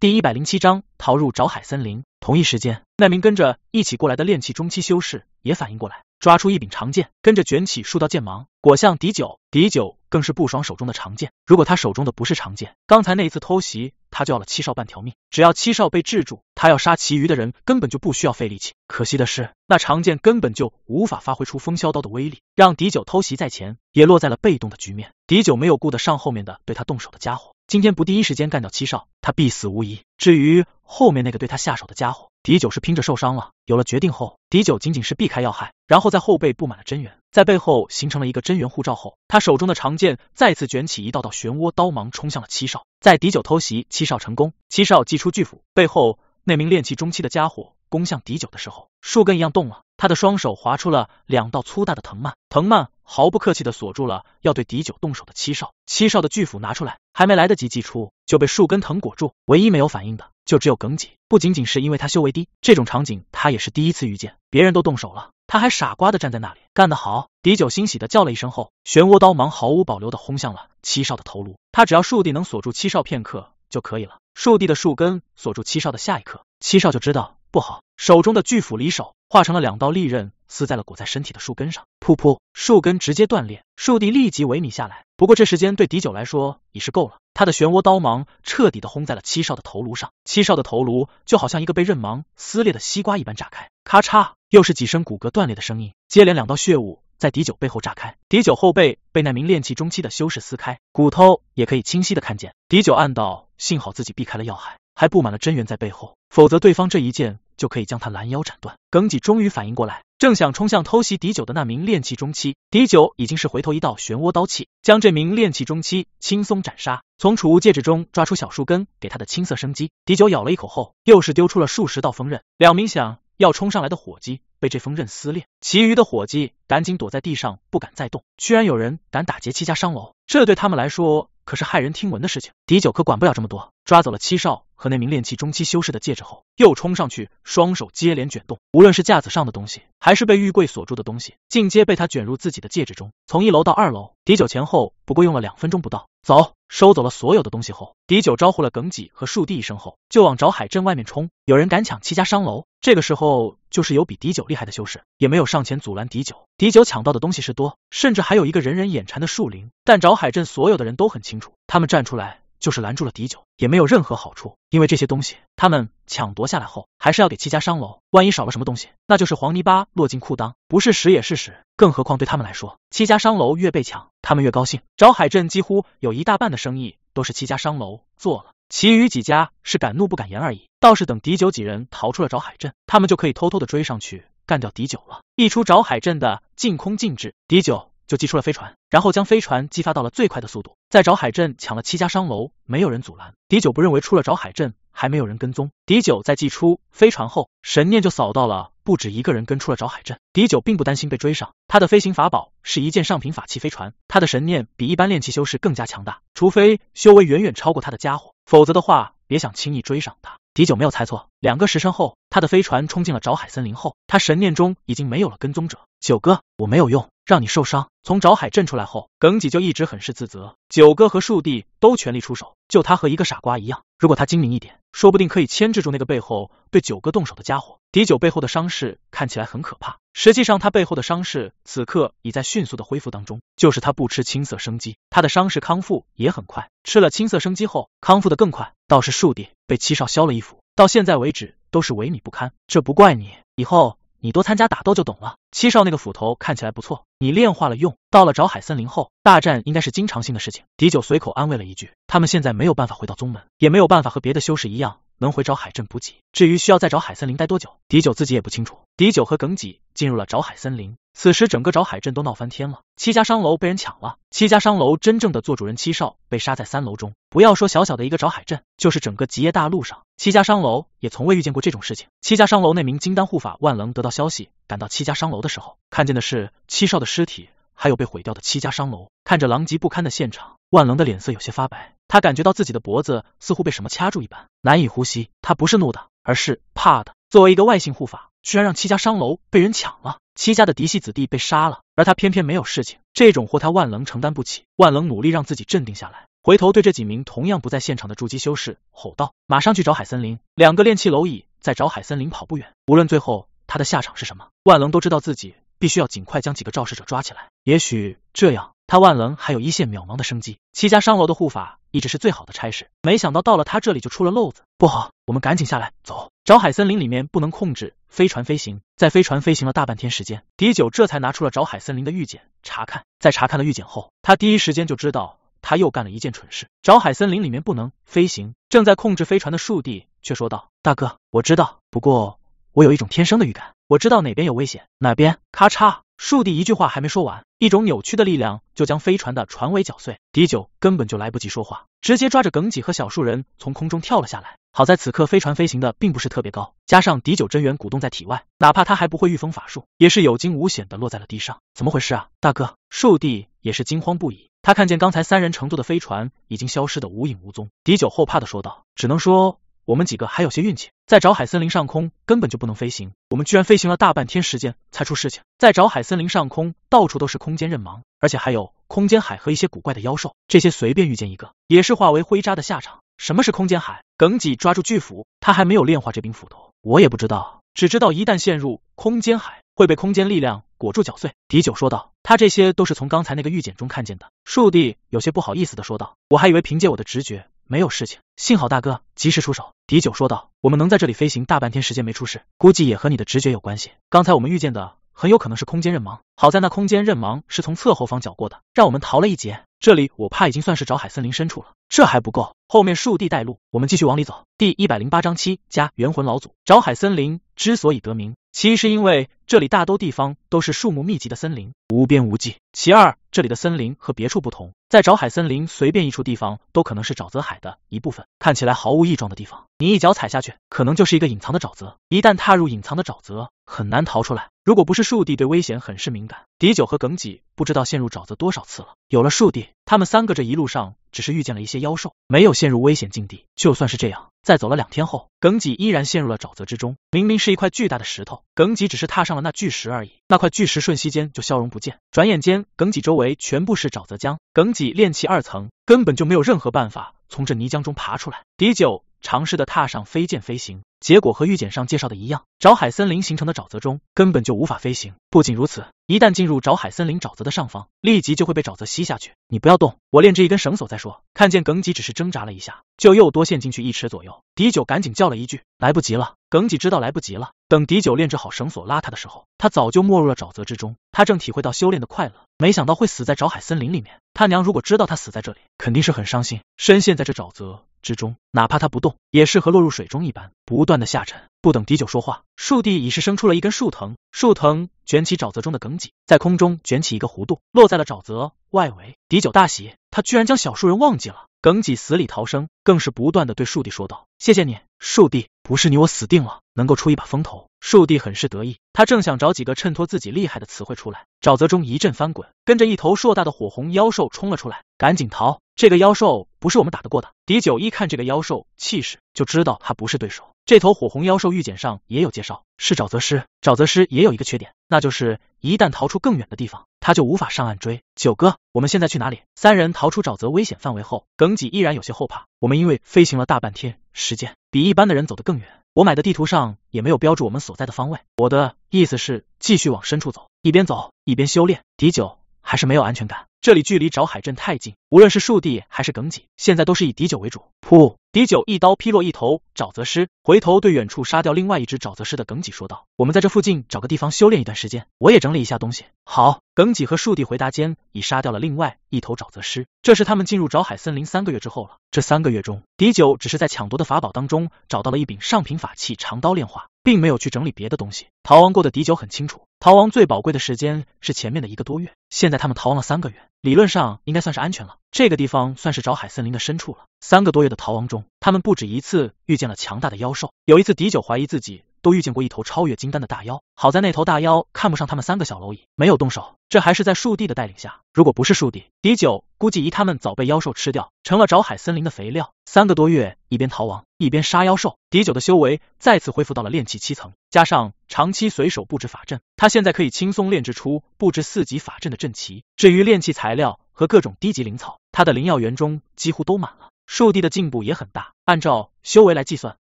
第一百零七章逃入沼海森林。同一时间，那名跟着一起过来的炼气中期修士也反应过来。抓出一柄长剑，跟着卷起数道剑芒，裹向狄九。狄九更是不爽手中的长剑。如果他手中的不是长剑，刚才那一次偷袭，他就要了七少半条命。只要七少被制住，他要杀其余的人根本就不需要费力气。可惜的是，那长剑根本就无法发挥出风萧刀的威力，让狄九偷袭在前，也落在了被动的局面。狄九没有顾得上后面的对他动手的家伙，今天不第一时间干掉七少，他必死无疑。至于后面那个对他下手的家伙，狄九是拼着受伤了。有了决定后，狄九仅仅是避开要害，然后在后背布满了真元，在背后形成了一个真元护罩后，他手中的长剑再次卷起一道道漩涡刀芒，冲向了七少。在狄九偷袭七少成功，七少祭出巨斧，背后那名炼气中期的家伙攻向狄九的时候，树根一样动了，他的双手划出了两道粗大的藤蔓，藤蔓毫不客气的锁住了要对狄九动手的七少。七少的巨斧拿出来，还没来得及祭出，就被树根藤裹住，唯一没有反应的。就只有耿几，不仅仅是因为他修为低，这种场景他也是第一次遇见。别人都动手了，他还傻瓜的站在那里，干得好！狄九欣喜的叫了一声后，漩涡刀芒毫无保留的轰向了七少的头颅。他只要树地能锁住七少片刻就可以了，树地的树根锁住七少的下一刻，七少就知道不好，手中的巨斧离手，化成了两道利刃，撕在了裹在身体的树根上。噗噗，树根直接断裂，树地立即萎靡下来。不过这时间对狄九来说已是够了。他的漩涡刀芒彻底的轰在了七少的头颅上，七少的头颅就好像一个被刃芒撕裂的西瓜一般炸开，咔嚓，又是几声骨骼断裂的声音，接连两道血雾在狄九背后炸开，狄九后背被那名炼气中期的修士撕开，骨头也可以清晰的看见。狄九暗道，幸好自己避开了要害，还布满了真元在背后，否则对方这一剑就可以将他拦腰斩断。耿己终于反应过来。正想冲向偷袭狄九的那名炼气中期，狄九已经是回头一道漩涡刀气，将这名炼气中期轻松斩杀。从储物戒指中抓出小树根给他的青色生机，狄九咬了一口后，又是丢出了数十道锋刃。两名想要冲上来的伙计被这锋刃撕裂，其余的伙计赶紧躲在地上，不敢再动。居然有人敢打劫戚家商楼，这对他们来说可是骇人听闻的事情。狄九可管不了这么多，抓走了七少和那名炼气中期修士的戒指后，又冲上去，双手接连卷动，无论是架子上的东西，还是被玉柜锁住的东西，尽皆被他卷入自己的戒指中。从一楼到二楼，狄九前后不过用了两分钟不到。走，收走了所有的东西后，狄九招呼了耿几和树地一声后，就往找海镇外面冲。有人敢抢戚家商楼？这个时候，就是有比狄九厉害的修士，也没有上前阻拦狄九。狄九抢到的东西是多，甚至还有一个人人眼馋的树林。但找海镇所有的人都很清楚，他们站出来。就是拦住了狄九，也没有任何好处，因为这些东西他们抢夺下来后，还是要给戚家商楼。万一少了什么东西，那就是黄泥巴落进裤裆，不是屎也是屎。更何况对他们来说，戚家商楼越被抢，他们越高兴。找海镇几乎有一大半的生意都是戚家商楼做了，其余几家是敢怒不敢言而已。倒是等狄九几人逃出了找海镇，他们就可以偷偷的追上去干掉狄九了。一出找海镇的净空禁制，狄九。就寄出了飞船，然后将飞船激发到了最快的速度，在找海镇抢了七家商楼，没有人阻拦。狄九不认为出了找海镇还没有人跟踪。狄九在寄出飞船后，神念就扫到了不止一个人跟出了找海镇。狄九并不担心被追上，他的飞行法宝是一件上品法器飞船，他的神念比一般炼气修士更加强大，除非修为远远超过他的家伙，否则的话别想轻易追上他。狄九没有猜错，两个时辰后，他的飞船冲进了找海森林后，他神念中已经没有了跟踪者。九哥，我没有用。让你受伤。从找海镇出来后，耿几就一直很是自责。九哥和树弟都全力出手，就他和一个傻瓜一样。如果他精明一点，说不定可以牵制住那个背后对九哥动手的家伙。狄九背后的伤势看起来很可怕，实际上他背后的伤势此刻已在迅速的恢复当中。就是他不吃青色生机，他的伤势康复也很快。吃了青色生机后，康复的更快。倒是树弟被七少削了一斧，到现在为止都是萎靡不堪。这不怪你，以后。你多参加打斗就懂了。七少那个斧头看起来不错，你炼化了用。到了找海森林后，大战应该是经常性的事情。狄九随口安慰了一句，他们现在没有办法回到宗门，也没有办法和别的修士一样。能回找海镇补给，至于需要再找海森林待多久，狄九自己也不清楚。狄九和耿几进入了找海森林，此时整个找海镇都闹翻天了，七家商楼被人抢了，七家商楼真正的做主人七少被杀在三楼中。不要说小小的一个找海镇，就是整个吉业大陆上，七家商楼也从未遇见过这种事情。七家商楼那名金丹护法万能得到消息，赶到七家商楼的时候，看见的是七少的尸体，还有被毁掉的七家商楼。看着狼藉不堪的现场，万能的脸色有些发白。他感觉到自己的脖子似乎被什么掐住一般，难以呼吸。他不是怒的，而是怕的。作为一个外姓护法，居然让戚家商楼被人抢了，戚家的嫡系子弟被杀了，而他偏偏没有事情。这种祸他万能承担不起。万能努力让自己镇定下来，回头对这几名同样不在现场的筑基修士吼道：“马上去找海森林！两个炼气蝼蚁在找海森林跑不远。无论最后他的下场是什么，万能都知道自己必须要尽快将几个肇事者抓起来。也许这样。”他万能还有一线渺茫的生机，七家商楼的护法一直是最好的差事，没想到到了他这里就出了漏子，不好，我们赶紧下来走。找海森林里面不能控制飞船飞行，在飞船飞行了大半天时间，狄九这才拿出了找海森林的预检查看，在查看了预检后，他第一时间就知道他又干了一件蠢事。找海森林里面不能飞行，正在控制飞船的树地却说道：“大哥，我知道，不过我有一种天生的预感，我知道哪边有危险，哪边。”咔嚓。树地一句话还没说完，一种扭曲的力量就将飞船的船尾搅碎。迪九根本就来不及说话，直接抓着耿几和小树人从空中跳了下来。好在此刻飞船飞行的并不是特别高，加上迪九真元鼓动在体外，哪怕他还不会御风法术，也是有惊无险的落在了地上。怎么回事啊，大哥？树帝也是惊慌不已，他看见刚才三人乘坐的飞船已经消失的无影无踪。迪九后怕的说道：“只能说。”我们几个还有些运气，在找海森林上空根本就不能飞行，我们居然飞行了大半天时间才出事情。在找海森林上空到处都是空间刃芒，而且还有空间海和一些古怪的妖兽，这些随便遇见一个也是化为灰渣的下场。什么是空间海？耿几抓住巨斧，他还没有炼化这柄斧头，我也不知道，只知道一旦陷入空间海会被空间力量裹住搅碎。狄九说道，他这些都是从刚才那个预检中看见的。树帝有些不好意思的说道，我还以为凭借我的直觉。没有事情，幸好大哥及时出手。迪九说道：“我们能在这里飞行大半天时间没出事，估计也和你的直觉有关系。刚才我们遇见的很有可能是空间刃芒，好在那空间刃芒是从侧后方搅过的，让我们逃了一劫。这里我怕已经算是找海森林深处了，这还不够，后面树地带路，我们继续往里走。”第一百零八章七加元魂老祖找海森林之所以得名。其一是因为这里大多地方都是树木密集的森林，无边无际。其二，这里的森林和别处不同，在找海森林随便一处地方都可能是沼泽海的一部分，看起来毫无异状的地方，你一脚踩下去，可能就是一个隐藏的沼泽。一旦踏入隐藏的沼泽，很难逃出来。如果不是树地对危险很是敏感，狄九和耿几不知道陷入沼泽多少次了。有了树地，他们三个这一路上只是遇见了一些妖兽，没有陷入危险境地。就算是这样，在走了两天后，耿几依然陷入了沼泽之中。明明是一块巨大的石头，耿几只是踏上了那巨石而已，那块巨石瞬息间就消融不见。转眼间，耿几周围全部是沼泽浆，耿几炼气二层，根本就没有任何办法从这泥浆中爬出来。狄九尝试的踏上飞剑飞行。结果和预检上介绍的一样，沼海森林形成的沼泽中根本就无法飞行。不仅如此，一旦进入沼海森林沼泽的上方，立即就会被沼泽吸下去。你不要动，我炼制一根绳索再说。看见耿几只是挣扎了一下，就又多陷进去一尺左右。狄九赶紧叫了一句：“来不及了！”耿几知道来不及了。等狄九炼制好绳索拉他的时候，他早就没入了沼泽之中。他正体会到修炼的快乐，没想到会死在沼海森林里面。他娘如果知道他死在这里，肯定是很伤心。深陷在这沼泽。之中，哪怕他不动，也是和落入水中一般，不断的下沉。不等狄九说话，树地已是生出了一根树藤，树藤卷起沼泽中的耿己，在空中卷起一个弧度，落在了沼泽外围。狄九大喜，他居然将小树人忘记了。耿己死里逃生，更是不断的对树地说道：“谢谢你，树地，不是你我死定了。”能够出一把风头，树地很是得意。他正想找几个衬托自己厉害的词汇出来，沼泽中一阵翻滚，跟着一头硕大的火红妖兽冲了出来，赶紧逃！这个妖兽不是我们打得过的。狄九一看这个妖兽气势，就知道他不是对手。这头火红妖兽玉简上也有介绍，是沼泽师。沼泽师也有一个缺点，那就是一旦逃出更远的地方，他就无法上岸追。九哥，我们现在去哪里？三人逃出沼泽危险范围后，耿几依然有些后怕。我们因为飞行了大半天时间，比一般的人走得更远。我买的地图上也没有标注我们所在的方位。我的意思是继续往深处走，一边走一边修炼。狄九还是没有安全感，这里距离找海镇太近，无论是树地还是耿几，现在都是以敌九为主。噗！狄九一刀劈落一头沼泽狮，回头对远处杀掉另外一只沼泽狮的耿几说道：“我们在这附近找个地方修炼一段时间，我也整理一下东西。”好。耿几和树地回答间已杀掉了另外一头沼泽狮。这是他们进入沼海森林三个月之后了。这三个月中，狄九只是在抢夺的法宝当中找到了一柄上品法器长刀炼化，并没有去整理别的东西。逃亡过的狄九很清楚，逃亡最宝贵的时间是前面的一个多月。现在他们逃亡了三个月，理论上应该算是安全了。这个地方算是沼海森林的深处了。三个多月的逃亡中，他们不止一次遇见了强大的妖兽。有一次，迪九怀疑自己。都遇见过一头超越金丹的大妖，好在那头大妖看不上他们三个小蝼蚁，没有动手。这还是在树帝的带领下，如果不是树帝，狄九估计姨他们早被妖兽吃掉，成了沼海森林的肥料。三个多月，一边逃亡一边杀妖兽，狄九的修为再次恢复到了炼气七层，加上长期随手布置法阵，他现在可以轻松炼制出布置四级法阵的阵旗。至于炼气材料和各种低级灵草，他的灵药园中几乎都满了。树帝的进步也很大，按照修为来计算，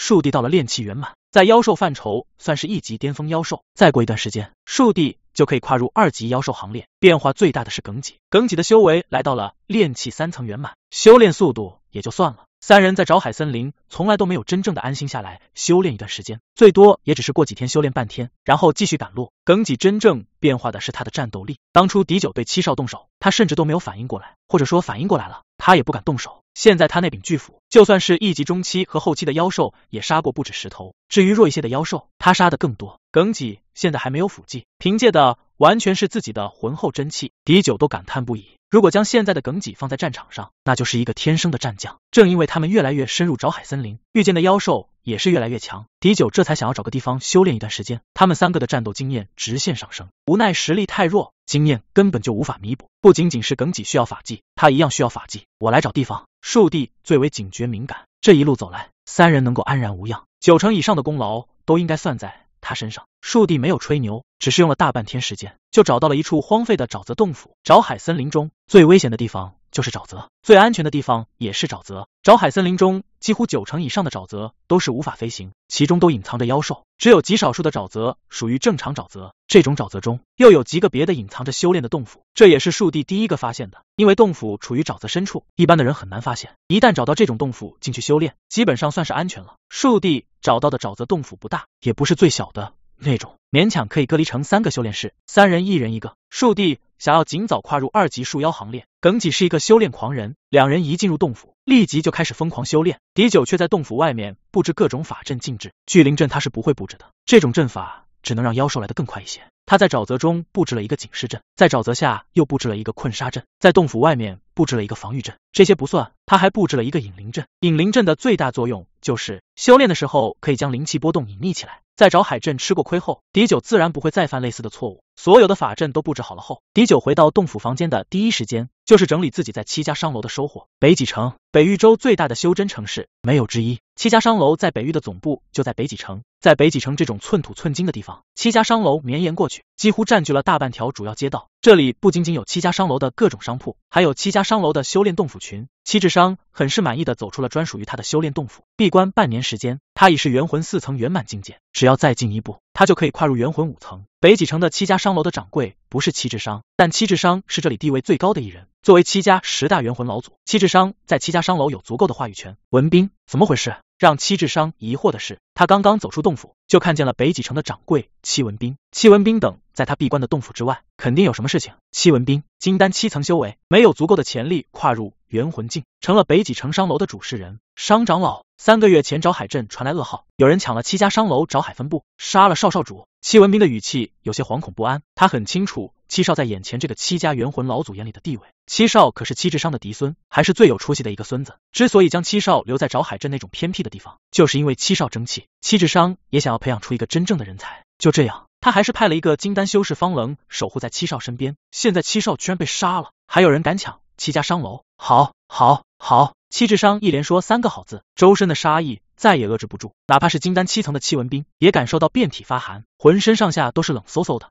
树地到了炼气圆满。在妖兽范畴算是一级巅峰妖兽，再过一段时间，树地就可以跨入二级妖兽行列。变化最大的是耿己，耿己的修为来到了炼气三层圆满，修炼速度也就算了。三人在沼海森林从来都没有真正的安心下来修炼一段时间，最多也只是过几天修炼半天，然后继续赶路。耿己真正变化的是他的战斗力。当初狄九对七少动手，他甚至都没有反应过来，或者说反应过来了，他也不敢动手。现在他那柄巨斧，就算是一级中期和后期的妖兽也杀过不止十头。至于弱一些的妖兽，他杀的更多。耿几现在还没有斧技，凭借的完全是自己的浑厚真气。狄九都感叹不已。如果将现在的耿几放在战场上，那就是一个天生的战将。正因为他们越来越深入沼海森林，遇见的妖兽也是越来越强，狄九这才想要找个地方修炼一段时间。他们三个的战斗经验直线上升，无奈实力太弱，经验根本就无法弥补。不仅仅是耿己需要法技，他一样需要法技。我来找地方。树地最为警觉敏感，这一路走来，三人能够安然无恙，九成以上的功劳都应该算在他身上。树地没有吹牛。只是用了大半天时间，就找到了一处荒废的沼泽洞府。沼海森林中最危险的地方就是沼泽，最安全的地方也是沼泽。沼海森林中几乎九成以上的沼泽都是无法飞行，其中都隐藏着妖兽。只有极少数的沼泽属于正常沼泽，这种沼泽中又有极个别的隐藏着修炼的洞府。这也是树地第一个发现的，因为洞府处于沼泽深处，一般的人很难发现。一旦找到这种洞府进去修炼，基本上算是安全了。树地找到的沼泽洞府不大，也不是最小的。那种勉强可以隔离成三个修炼室，三人一人一个。树地想要尽早跨入二级树妖行列，耿己是一个修炼狂人，两人一进入洞府，立即就开始疯狂修炼。狄九却在洞府外面布置各种法阵禁制，聚灵阵他是不会布置的，这种阵法只能让妖兽来的更快一些。他在沼泽中布置了一个警示阵，在沼泽下又布置了一个困杀阵，在洞府外面布置了一个防御阵。这些不算，他还布置了一个引灵阵。引灵阵的最大作用就是修炼的时候可以将灵气波动隐匿起来。在找海镇吃过亏后，迪九自然不会再犯类似的错误。所有的法阵都布置好了后，狄九回到洞府房间的第一时间就是整理自己在七家商楼的收获。北几城，北域州最大的修真城市，没有之一。七家商楼在北域的总部就在北几城，在北几城这种寸土寸金的地方，七家商楼绵延过去，几乎占据了大半条主要街道。这里不仅仅有七家商楼的各种商铺，还有七家商楼的修炼洞府群。七智商很是满意的走出了专属于他的修炼洞府，闭关半年时间，他已是元魂四层圆满境界，只要再进一步，他就可以跨入元魂五层。北几城的七家商楼的掌柜不是七智商，但七智商是这里地位最高的一人。作为七家十大元魂老祖，七智商在七家商楼有足够的话语权。文斌，怎么回事？让七智商疑惑的是，他刚刚走出洞府，就看见了北几城的掌柜戚文斌。戚文斌等在他闭关的洞府之外，肯定有什么事情。戚文斌，金丹七层修为，没有足够的潜力跨入元魂境，成了北几城商楼的主事人。商长老，三个月前找海镇传来噩耗，有人抢了七家商楼找海分部，杀了少少主。戚文斌的语气有些惶恐不安，他很清楚七少在眼前这个七家元魂老祖眼里的地位。七少可是七智商的嫡孙，还是最有出息的一个孙子。之所以将七少留在找海镇那种偏僻的地方，就是因为七少争气，七智商也想要培养出一个真正的人才。就这样，他还是派了一个金丹修士方棱守护在七少身边。现在七少居然被杀了，还有人敢抢七家商楼？好，好，好！七智商一连说三个好字，周身的杀意。再也遏制不住，哪怕是金丹七层的戚文斌也感受到遍体发寒，浑身上下都是冷飕飕的。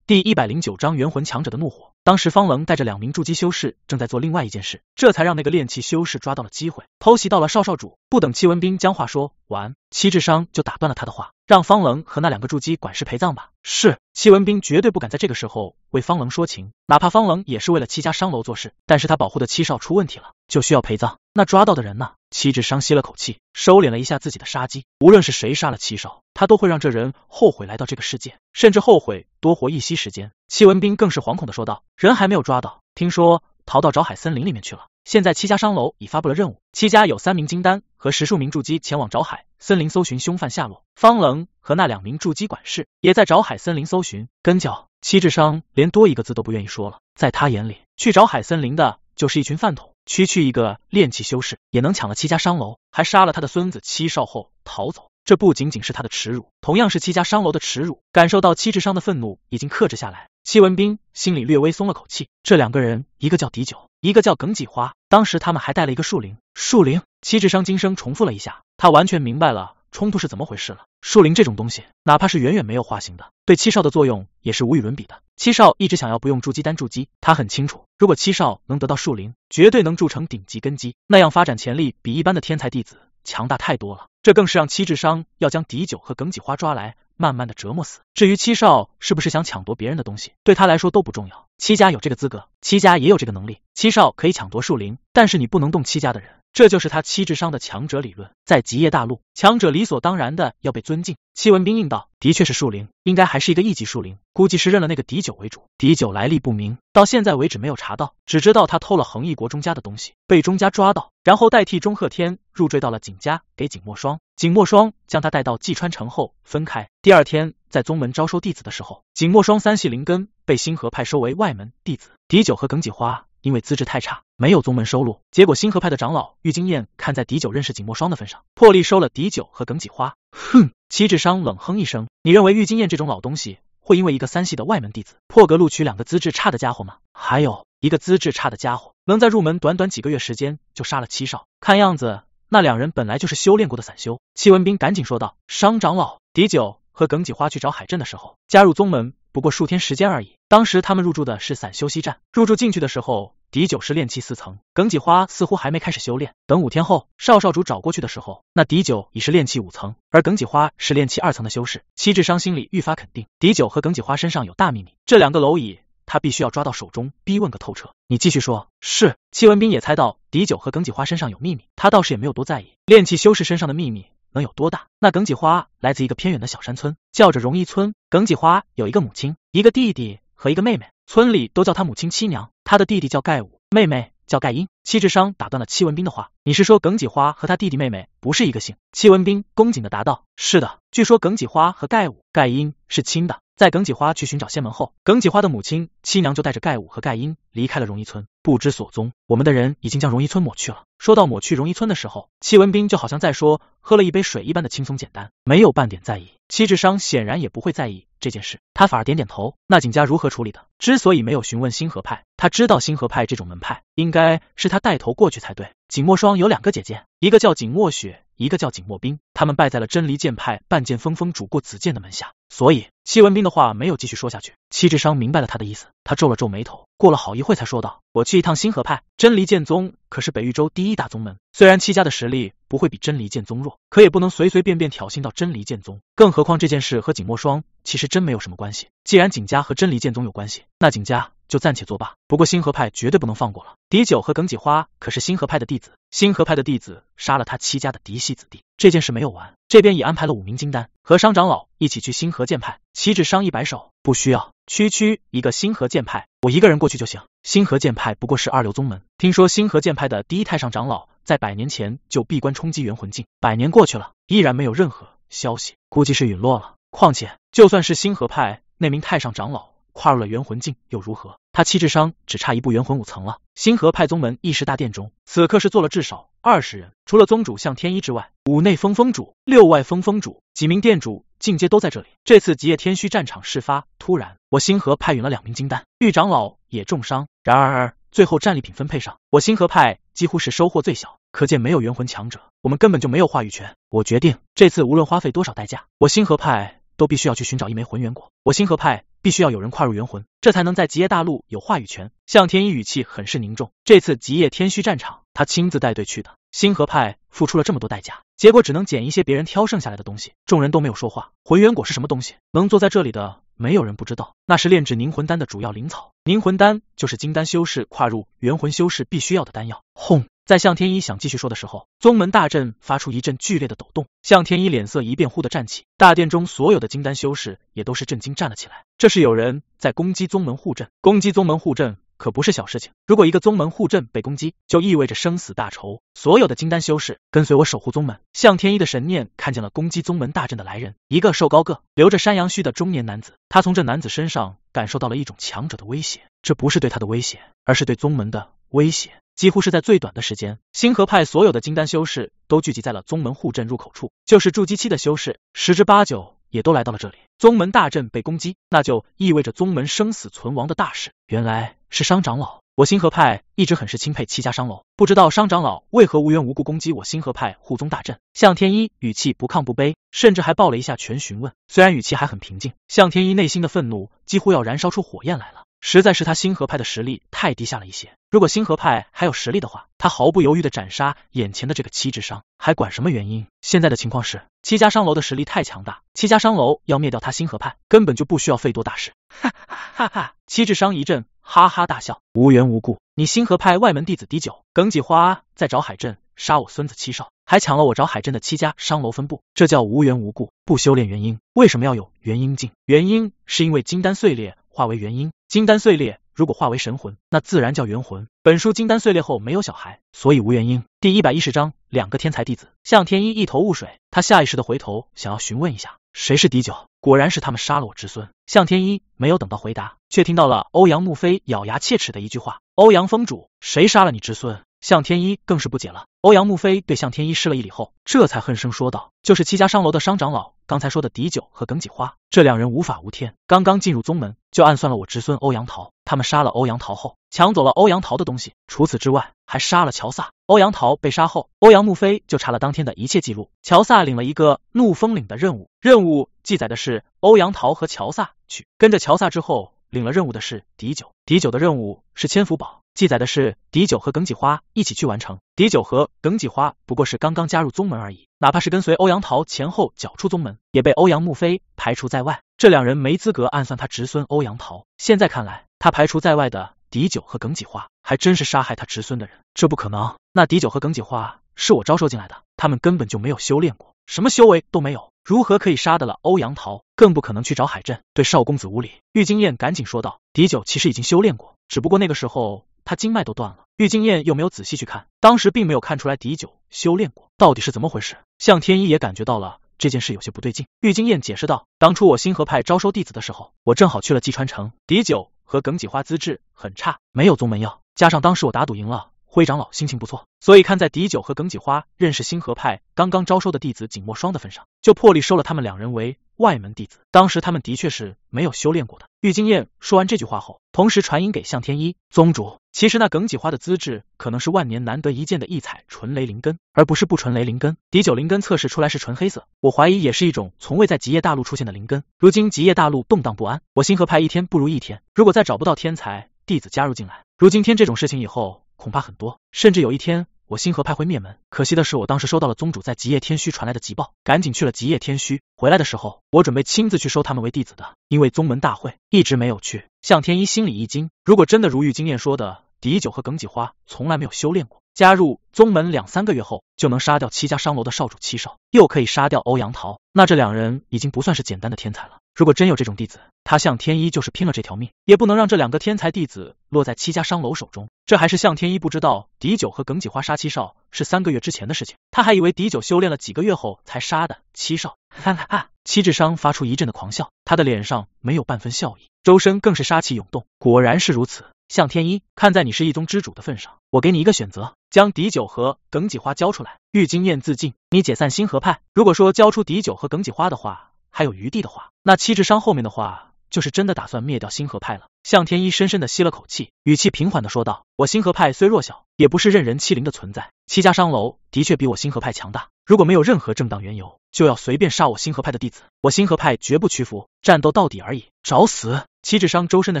第一百零九章元魂强者的怒火。当时方棱带着两名筑基修士正在做另外一件事，这才让那个炼气修士抓到了机会，偷袭到了少少主。不等戚文斌将话说完，戚智商就打断了他的话，让方棱和那两个筑基管事陪葬吧。是，戚文斌绝对不敢在这个时候为方棱说情，哪怕方棱也是为了戚家商楼做事，但是他保护的七少出问题了，就需要陪葬。那抓到的人呢？戚志商吸了口气，收敛了一下自己的杀机。无论是谁杀了七少，他都会让这人后悔来到这个世界，甚至后悔多活一息时间。戚文斌更是惶恐的说道：“人还没有抓到，听说逃到找海森林里面去了。现在戚家商楼已发布了任务，戚家有三名金丹和十数名筑基前往找海森林搜寻凶犯下落。方棱和那两名筑基管事也在找海森林搜寻。跟脚，戚志商连多一个字都不愿意说了。在他眼里，去找海森林的就是一群饭桶。区区一个炼气修士也能抢了七家商楼，还杀了他的孙子七少后逃走。”这不仅仅是他的耻辱，同样是七家商楼的耻辱。感受到七智商的愤怒已经克制下来，戚文斌心里略微松了口气。这两个人，一个叫狄九，一个叫耿几花，当时他们还带了一个树灵。树灵，七智商惊声重复了一下，他完全明白了冲突是怎么回事了。树灵这种东西，哪怕是远远没有化形的，对七少的作用也是无与伦比的。七少一直想要不用筑基丹筑基，他很清楚，如果七少能得到树灵，绝对能铸成顶级根基，那样发展潜力比一般的天才弟子。强大太多了，这更是让七智商要将狄九和耿几花抓来，慢慢的折磨死。至于七少是不是想抢夺别人的东西，对他来说都不重要。七家有这个资格，七家也有这个能力。七少可以抢夺树灵，但是你不能动七家的人。这就是他七智商的强者理论，在极夜大陆，强者理所当然的要被尊敬。戚文斌应道，的确是树灵，应该还是一个一级树灵，估计是认了那个狄九为主。狄九来历不明，到现在为止没有查到，只知道他偷了恒毅国钟家的东西，被钟家抓到，然后代替钟鹤天入赘到了景家，给景墨霜。景墨霜将他带到济川城后分开。第二天在宗门招收弟子的时候，景墨霜三系灵根被星河派收为外门弟子。狄九和耿几花。因为资质太差，没有宗门收录。结果星河派的长老玉金燕看在狄九认识景墨霜的份上，破例收了狄九和耿几花。哼！齐智商冷哼一声，你认为玉金燕这种老东西会因为一个三系的外门弟子破格录取两个资质差的家伙吗？还有一个资质差的家伙能在入门短短几个月时间就杀了七少，看样子那两人本来就是修炼过的散修。戚文斌赶紧说道：“商长老，狄九和耿几花去找海镇的时候加入宗门。”不过数天时间而已。当时他们入住的是散修西站，入住进去的时候，狄九是炼气四层，耿几花似乎还没开始修炼。等五天后，少少主找过去的时候，那狄九已是炼气五层，而耿几花是炼气二层的修士。戚智商心里愈发肯定，狄九和耿几花身上有大秘密，这两个蝼蚁他必须要抓到手中，逼问个透彻。你继续说。是。戚文斌也猜到狄九和耿几花身上有秘密，他倒是也没有多在意。炼气修士身上的秘密。能有多大？那耿几花来自一个偏远的小山村，叫着荣一村。耿几花有一个母亲，一个弟弟和一个妹妹，村里都叫他母亲七娘。他的弟弟叫盖武，妹妹叫盖英。戚智商打断了戚文斌的话，你是说耿几花和他弟弟妹妹不是一个姓？戚文斌恭谨的答道，是的。据说耿几花和盖武、盖英是亲的。在耿几花去寻找仙门后，耿几花的母亲七娘就带着盖武和盖英离开了荣一村。不知所踪。我们的人已经将荣一村抹去了。说到抹去荣一村的时候，戚文斌就好像在说喝了一杯水一般的轻松简单，没有半点在意。戚智商显然也不会在意这件事，他反而点点头。那景家如何处理的？之所以没有询问星河派，他知道星河派这种门派，应该是他带头过去才对。景墨霜有两个姐姐，一个叫景墨雪，一个叫景墨冰，他们拜在了真离剑派半剑锋锋主顾子剑的门下，所以戚文斌的话没有继续说下去。戚智商明白了他的意思，他皱了皱眉头，过了好一会才说道：“我去一趟星河派，真离剑宗可是北域州第一大宗门，虽然戚家的实力不会比真离剑宗弱，可也不能随随便便挑衅到真离剑宗。更何况这件事和景墨霜其实真没有什么关系。既然景家和真离剑宗有关系，那景家就暂且作罢。不过星河派绝对不能放过了。狄九和耿几花可是星河派的弟子，星河派的弟子杀了他戚家的嫡系子弟，这件事没有完。这边已安排了五名金丹和商长老一起去星河剑派。岂止商一摆手，不需要。区区一个星河剑派，我一个人过去就行。星河剑派不过是二流宗门，听说星河剑派的第一太上长老在百年前就闭关冲击元魂境，百年过去了，依然没有任何消息，估计是陨落了。况且就算是星河派那名太上长老跨入了元魂境又如何？他七智商只差一步元魂五层了。星河派宗门议事大殿中，此刻是坐了至少二十人，除了宗主向天一之外，五内封封主、六外封封主、几名殿主。进阶都在这里。这次极夜天虚战场事发突然，我星河派允了两名金丹，玉长老也重伤。然而最后战利品分配上，我星河派几乎是收获最小，可见没有元魂强者，我们根本就没有话语权。我决定这次无论花费多少代价，我星河派都必须要去寻找一枚魂元果。我星河派必须要有人跨入元魂，这才能在极夜大陆有话语权。向天一语气很是凝重。这次极夜天虚战场，他亲自带队去的。星河派付出了这么多代价，结果只能捡一些别人挑剩下来的东西。众人都没有说话。魂元果是什么东西？能坐在这里的没有人不知道，那是炼制凝魂丹的主要灵草。凝魂丹就是金丹修士跨入元魂修士必须要的丹药。轰！在向天一想继续说的时候，宗门大阵发出一阵剧烈的抖动。向天一脸色一变，忽的站起。大殿中所有的金丹修士也都是震惊站了起来。这是有人在攻击宗门护阵，攻击宗门护阵。可不是小事情。如果一个宗门护阵被攻击，就意味着生死大仇。所有的金丹修士跟随我守护宗门。向天一的神念看见了攻击宗门大阵的来人，一个瘦高个、留着山羊须的中年男子。他从这男子身上感受到了一种强者的威胁，这不是对他的威胁，而是对宗门的威胁。几乎是在最短的时间，星河派所有的金丹修士都聚集在了宗门护阵入口处，就是筑基期的修士，十之八九也都来到了这里。宗门大阵被攻击，那就意味着宗门生死存亡的大事。原来。是商长老，我星河派一直很是钦佩戚家商楼，不知道商长老为何无缘无故攻击我星河派护宗大阵。向天一语气不亢不卑，甚至还报了一下全询问，虽然语气还很平静，向天一内心的愤怒几乎要燃烧出火焰来了。实在是他星河派的实力太低下了一些。如果星河派还有实力的话，他毫不犹豫的斩杀眼前的这个七智商，还管什么原因？现在的情况是，七家商楼的实力太强大，七家商楼要灭掉他星河派，根本就不需要费多大事。哈哈哈！七智商一阵哈哈大笑，无缘无故，你星河派外门弟子狄九、耿几花在找海镇杀我孙子七少，还抢了我找海镇的七家商楼分部，这叫无缘无故。不修炼元婴，为什么要有元婴境？元婴是因为金丹碎裂。化为元婴，金丹碎裂，如果化为神魂，那自然叫元魂。本书金丹碎裂后没有小孩，所以无元婴。第一百一十章，两个天才弟子。向天一一头雾水，他下意识的回头想要询问一下谁是敌九，果然是他们杀了我侄孙。向天一没有等到回答，却听到了欧阳慕飞咬牙切齿的一句话：“欧阳峰主，谁杀了你侄孙？”向天一更是不解了。欧阳慕飞对向天一施了一礼后，这才恨声说道：“就是七家商楼的商长老，刚才说的狄九和耿几花，这两人无法无天，刚刚进入宗门就暗算了我侄孙欧阳桃。他们杀了欧阳桃后，抢走了欧阳桃的东西，除此之外，还杀了乔萨。欧阳桃被杀后，欧阳慕飞就查了当天的一切记录。乔萨领了一个怒风岭的任务，任务记载的是欧阳桃和乔萨去跟着乔萨之后，领了任务的是狄九，狄九的任务是千福宝。”记载的是狄九和耿几花一起去完成。狄九和耿几花不过是刚刚加入宗门而已，哪怕是跟随欧阳桃前后脚出宗门，也被欧阳慕飞排除在外。这两人没资格暗算他侄孙欧阳桃。现在看来，他排除在外的狄九和耿几花，还真是杀害他侄孙的人。这不可能，那狄九和耿几花是我招收进来的，他们根本就没有修炼过，什么修为都没有，如何可以杀得了欧阳桃？更不可能去找海镇，对少公子无礼。玉金燕赶紧说道：“狄九其实已经修炼过，只不过那个时候。”他经脉都断了，玉金燕又没有仔细去看，当时并没有看出来狄九修炼过，到底是怎么回事？向天一也感觉到了这件事有些不对劲。玉金燕解释道：“当初我星河派招收弟子的时候，我正好去了济川城，狄九和耿几花资质很差，没有宗门要，加上当时我打赌赢了。灰长老心情不错，所以看在狄九和耿几花认识星河派刚刚招收的弟子景墨霜的份上，就破例收了他们两人为外门弟子。当时他们的确是没有修炼过的。玉金燕说完这句话后，同时传音给向天一宗主，其实那耿几花的资质可能是万年难得一见的异彩纯雷灵根，而不是不纯雷灵根。狄九灵根测试出来是纯黑色，我怀疑也是一种从未在极夜大陆出现的灵根。如今极夜大陆动荡不安，我星河派一天不如一天，如果再找不到天才弟子加入进来，如今天这种事情以后。恐怕很多，甚至有一天我星河派会灭门。可惜的是，我当时收到了宗主在极夜天虚传来的急报，赶紧去了极夜天虚。回来的时候，我准备亲自去收他们为弟子的，因为宗门大会一直没有去。向天一心里一惊，如果真的如玉经验说的，狄九和耿几花从来没有修炼过，加入宗门两三个月后就能杀掉七家商楼的少主七少，又可以杀掉欧阳桃，那这两人已经不算是简单的天才了。如果真有这种弟子，他向天一就是拼了这条命，也不能让这两个天才弟子落在七家商楼手中。这还是向天一不知道，狄九和耿几花杀七少是三个月之前的事情，他还以为狄九修炼了几个月后才杀的七少。哈哈哈！七智商发出一阵的狂笑，他的脸上没有半分笑意，周身更是杀气涌动。果然是如此，向天一，看在你是一宗之主的份上，我给你一个选择，将狄九和耿几花交出来。玉经验自尽，你解散星河派。如果说交出狄九和耿几花的话。还有余地的话，那七智商后面的话就是真的打算灭掉星河派了。向天一深深的吸了口气，语气平缓的说道：“我星河派虽弱小，也不是任人欺凌的存在。七家商楼的确比我星河派强大。如果没有任何正当缘由，就要随便杀我星河派的弟子，我星河派绝不屈服，战斗到底而已。找死！”七智商周身的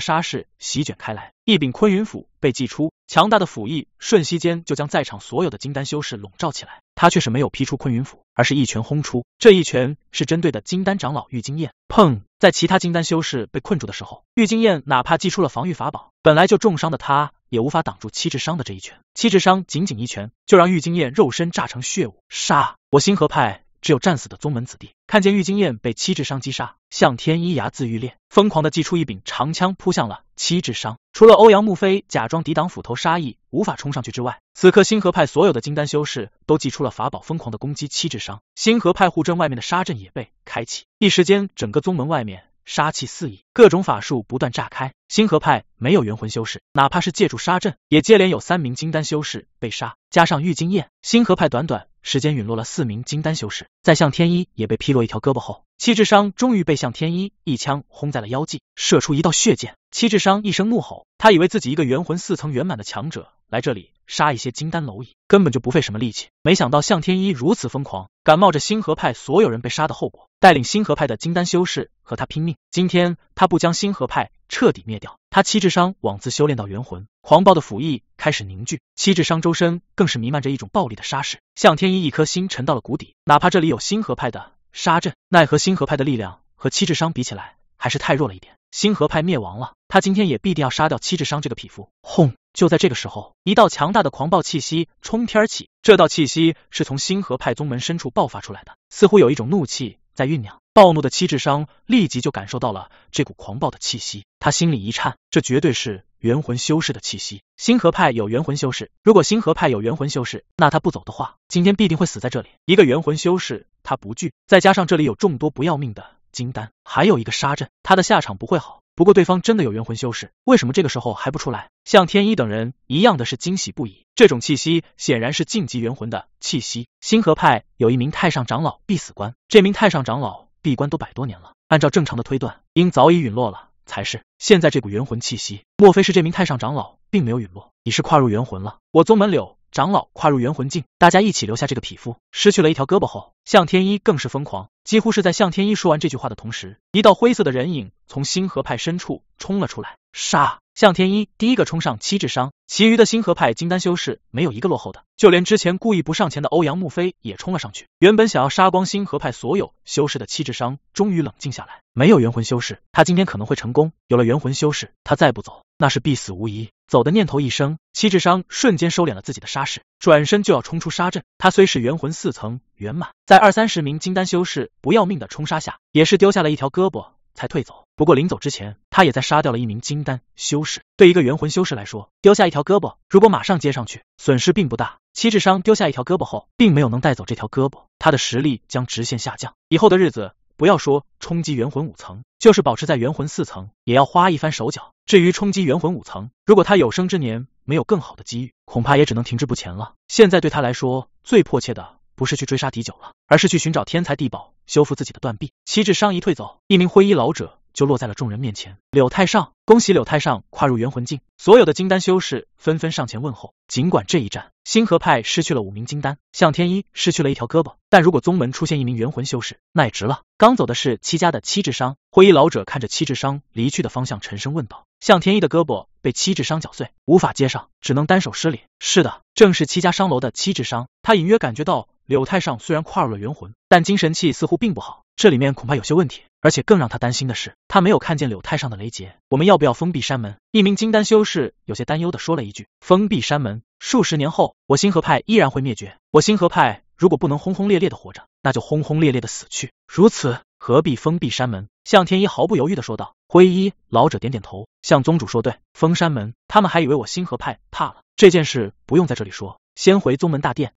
杀势席卷开来，一柄坤云斧被祭出，强大的斧意瞬息间就将在场所有的金丹修士笼罩起来。他却是没有劈出坤云斧，而是一拳轰出。这一拳是针对的金丹长老玉金燕。砰！在其他金丹修士被困住的时候，玉金燕哪怕祭出了防御法宝，本来就重伤的他也无法挡住七智商的这一拳。七智商仅仅一拳，就让玉金燕肉身炸成血雾。杀！我星河派。只有战死的宗门子弟看见玉金燕被七智商击杀，向天一牙自愈裂，疯狂的祭出一柄长枪扑向了七智商。除了欧阳木飞假装抵挡斧头杀意无法冲上去之外，此刻星河派所有的金丹修士都祭出了法宝，疯狂的攻击七智商。星河派护阵外面的杀阵也被开启，一时间整个宗门外面。杀气四溢，各种法术不断炸开。星河派没有元魂修士，哪怕是借助杀阵，也接连有三名金丹修士被杀。加上玉金燕，星河派短短时间陨落了四名金丹修士。在向天一也被劈落一条胳膊后，七智商终于被向天一一枪轰在了腰际，射出一道血溅。七智商一声怒吼，他以为自己一个元魂四层圆满的强者来这里杀一些金丹蝼蚁，根本就不费什么力气。没想到向天一如此疯狂，敢冒着星河派所有人被杀的后果，带领星河派的金丹修士和他拼命。今天他不将星河派彻底灭掉，他七智商枉自修炼到元魂，狂暴的斧意开始凝聚，七智商周身更是弥漫着一种暴力的杀势。向天一一颗心沉到了谷底，哪怕这里有星河派的杀阵，奈何星河派的力量和七智商比起来还是太弱了一点。星河派灭亡了，他今天也必定要杀掉七智商这个匹夫。轰！就在这个时候，一道强大的狂暴气息冲天而起，这道气息是从星河派宗门深处爆发出来的，似乎有一种怒气在酝酿。暴怒的七智商立即就感受到了这股狂暴的气息，他心里一颤，这绝对是元魂修士的气息。星河派有元魂修士，如果星河派有元魂修士，那他不走的话，今天必定会死在这里。一个元魂修士，他不惧，再加上这里有众多不要命的。金丹还有一个杀阵，他的下场不会好。不过对方真的有元魂修士，为什么这个时候还不出来？像天一等人一样的是惊喜不已。这种气息显然是晋级元魂的气息。星河派有一名太上长老必死关，这名太上长老闭关都百多年了，按照正常的推断，应早已陨落了才是。现在这股元魂气息，莫非是这名太上长老并没有陨落，已是跨入元魂了？我宗门柳。长老跨入元魂境，大家一起留下这个匹夫。失去了一条胳膊后，向天一更是疯狂，几乎是在向天一说完这句话的同时，一道灰色的人影从星河派深处冲了出来。杀！向天一第一个冲上七智商，其余的星河派金丹修士没有一个落后的，就连之前故意不上前的欧阳木飞也冲了上去。原本想要杀光星河派所有修士的七智商，终于冷静下来。没有元魂修士，他今天可能会成功；有了元魂修士，他再不走，那是必死无疑。走的念头一生，七智商瞬间收敛了自己的杀势，转身就要冲出杀阵。他虽是元魂四层圆满，在二三十名金丹修士不要命的冲杀下，也是丢下了一条胳膊。才退走。不过临走之前，他也在杀掉了一名金丹修士。对一个元魂修士来说，丢下一条胳膊，如果马上接上去，损失并不大。七智商丢下一条胳膊后，并没有能带走这条胳膊，他的实力将直线下降。以后的日子，不要说冲击元魂五层，就是保持在元魂四层，也要花一番手脚。至于冲击元魂五层，如果他有生之年没有更好的机遇，恐怕也只能停滞不前了。现在对他来说，最迫切的不是去追杀敌九了，而是去寻找天才地宝，修复自己的断臂。七智商一退走，一名灰衣老者。就落在了众人面前。柳太上，恭喜柳太上跨入元魂境！所有的金丹修士纷纷上前问候。尽管这一战星河派失去了五名金丹，向天一失去了一条胳膊，但如果宗门出现一名元魂修士，那也值了。刚走的是七家的七智商，灰衣老者看着七智商离去的方向，沉声问道：“向天一的胳膊被七智商绞碎，无法接上，只能单手施礼。”是的，正是七家商楼的七智商。他隐约感觉到柳太上虽然跨入了元魂，但精神气似乎并不好，这里面恐怕有些问题。而且更让他担心的是，他没有看见柳太上的雷劫。我们要不要封闭山门？一名金丹修士有些担忧的说了一句。封闭山门，数十年后，我星河派依然会灭绝。我星河派如果不能轰轰烈烈的活着，那就轰轰烈烈的死去。如此，何必封闭山门？向天一毫不犹豫的说道。灰衣老者点点头，向宗主说对，封山门，他们还以为我星河派怕了。这件事不用在这里说，先回宗门大殿。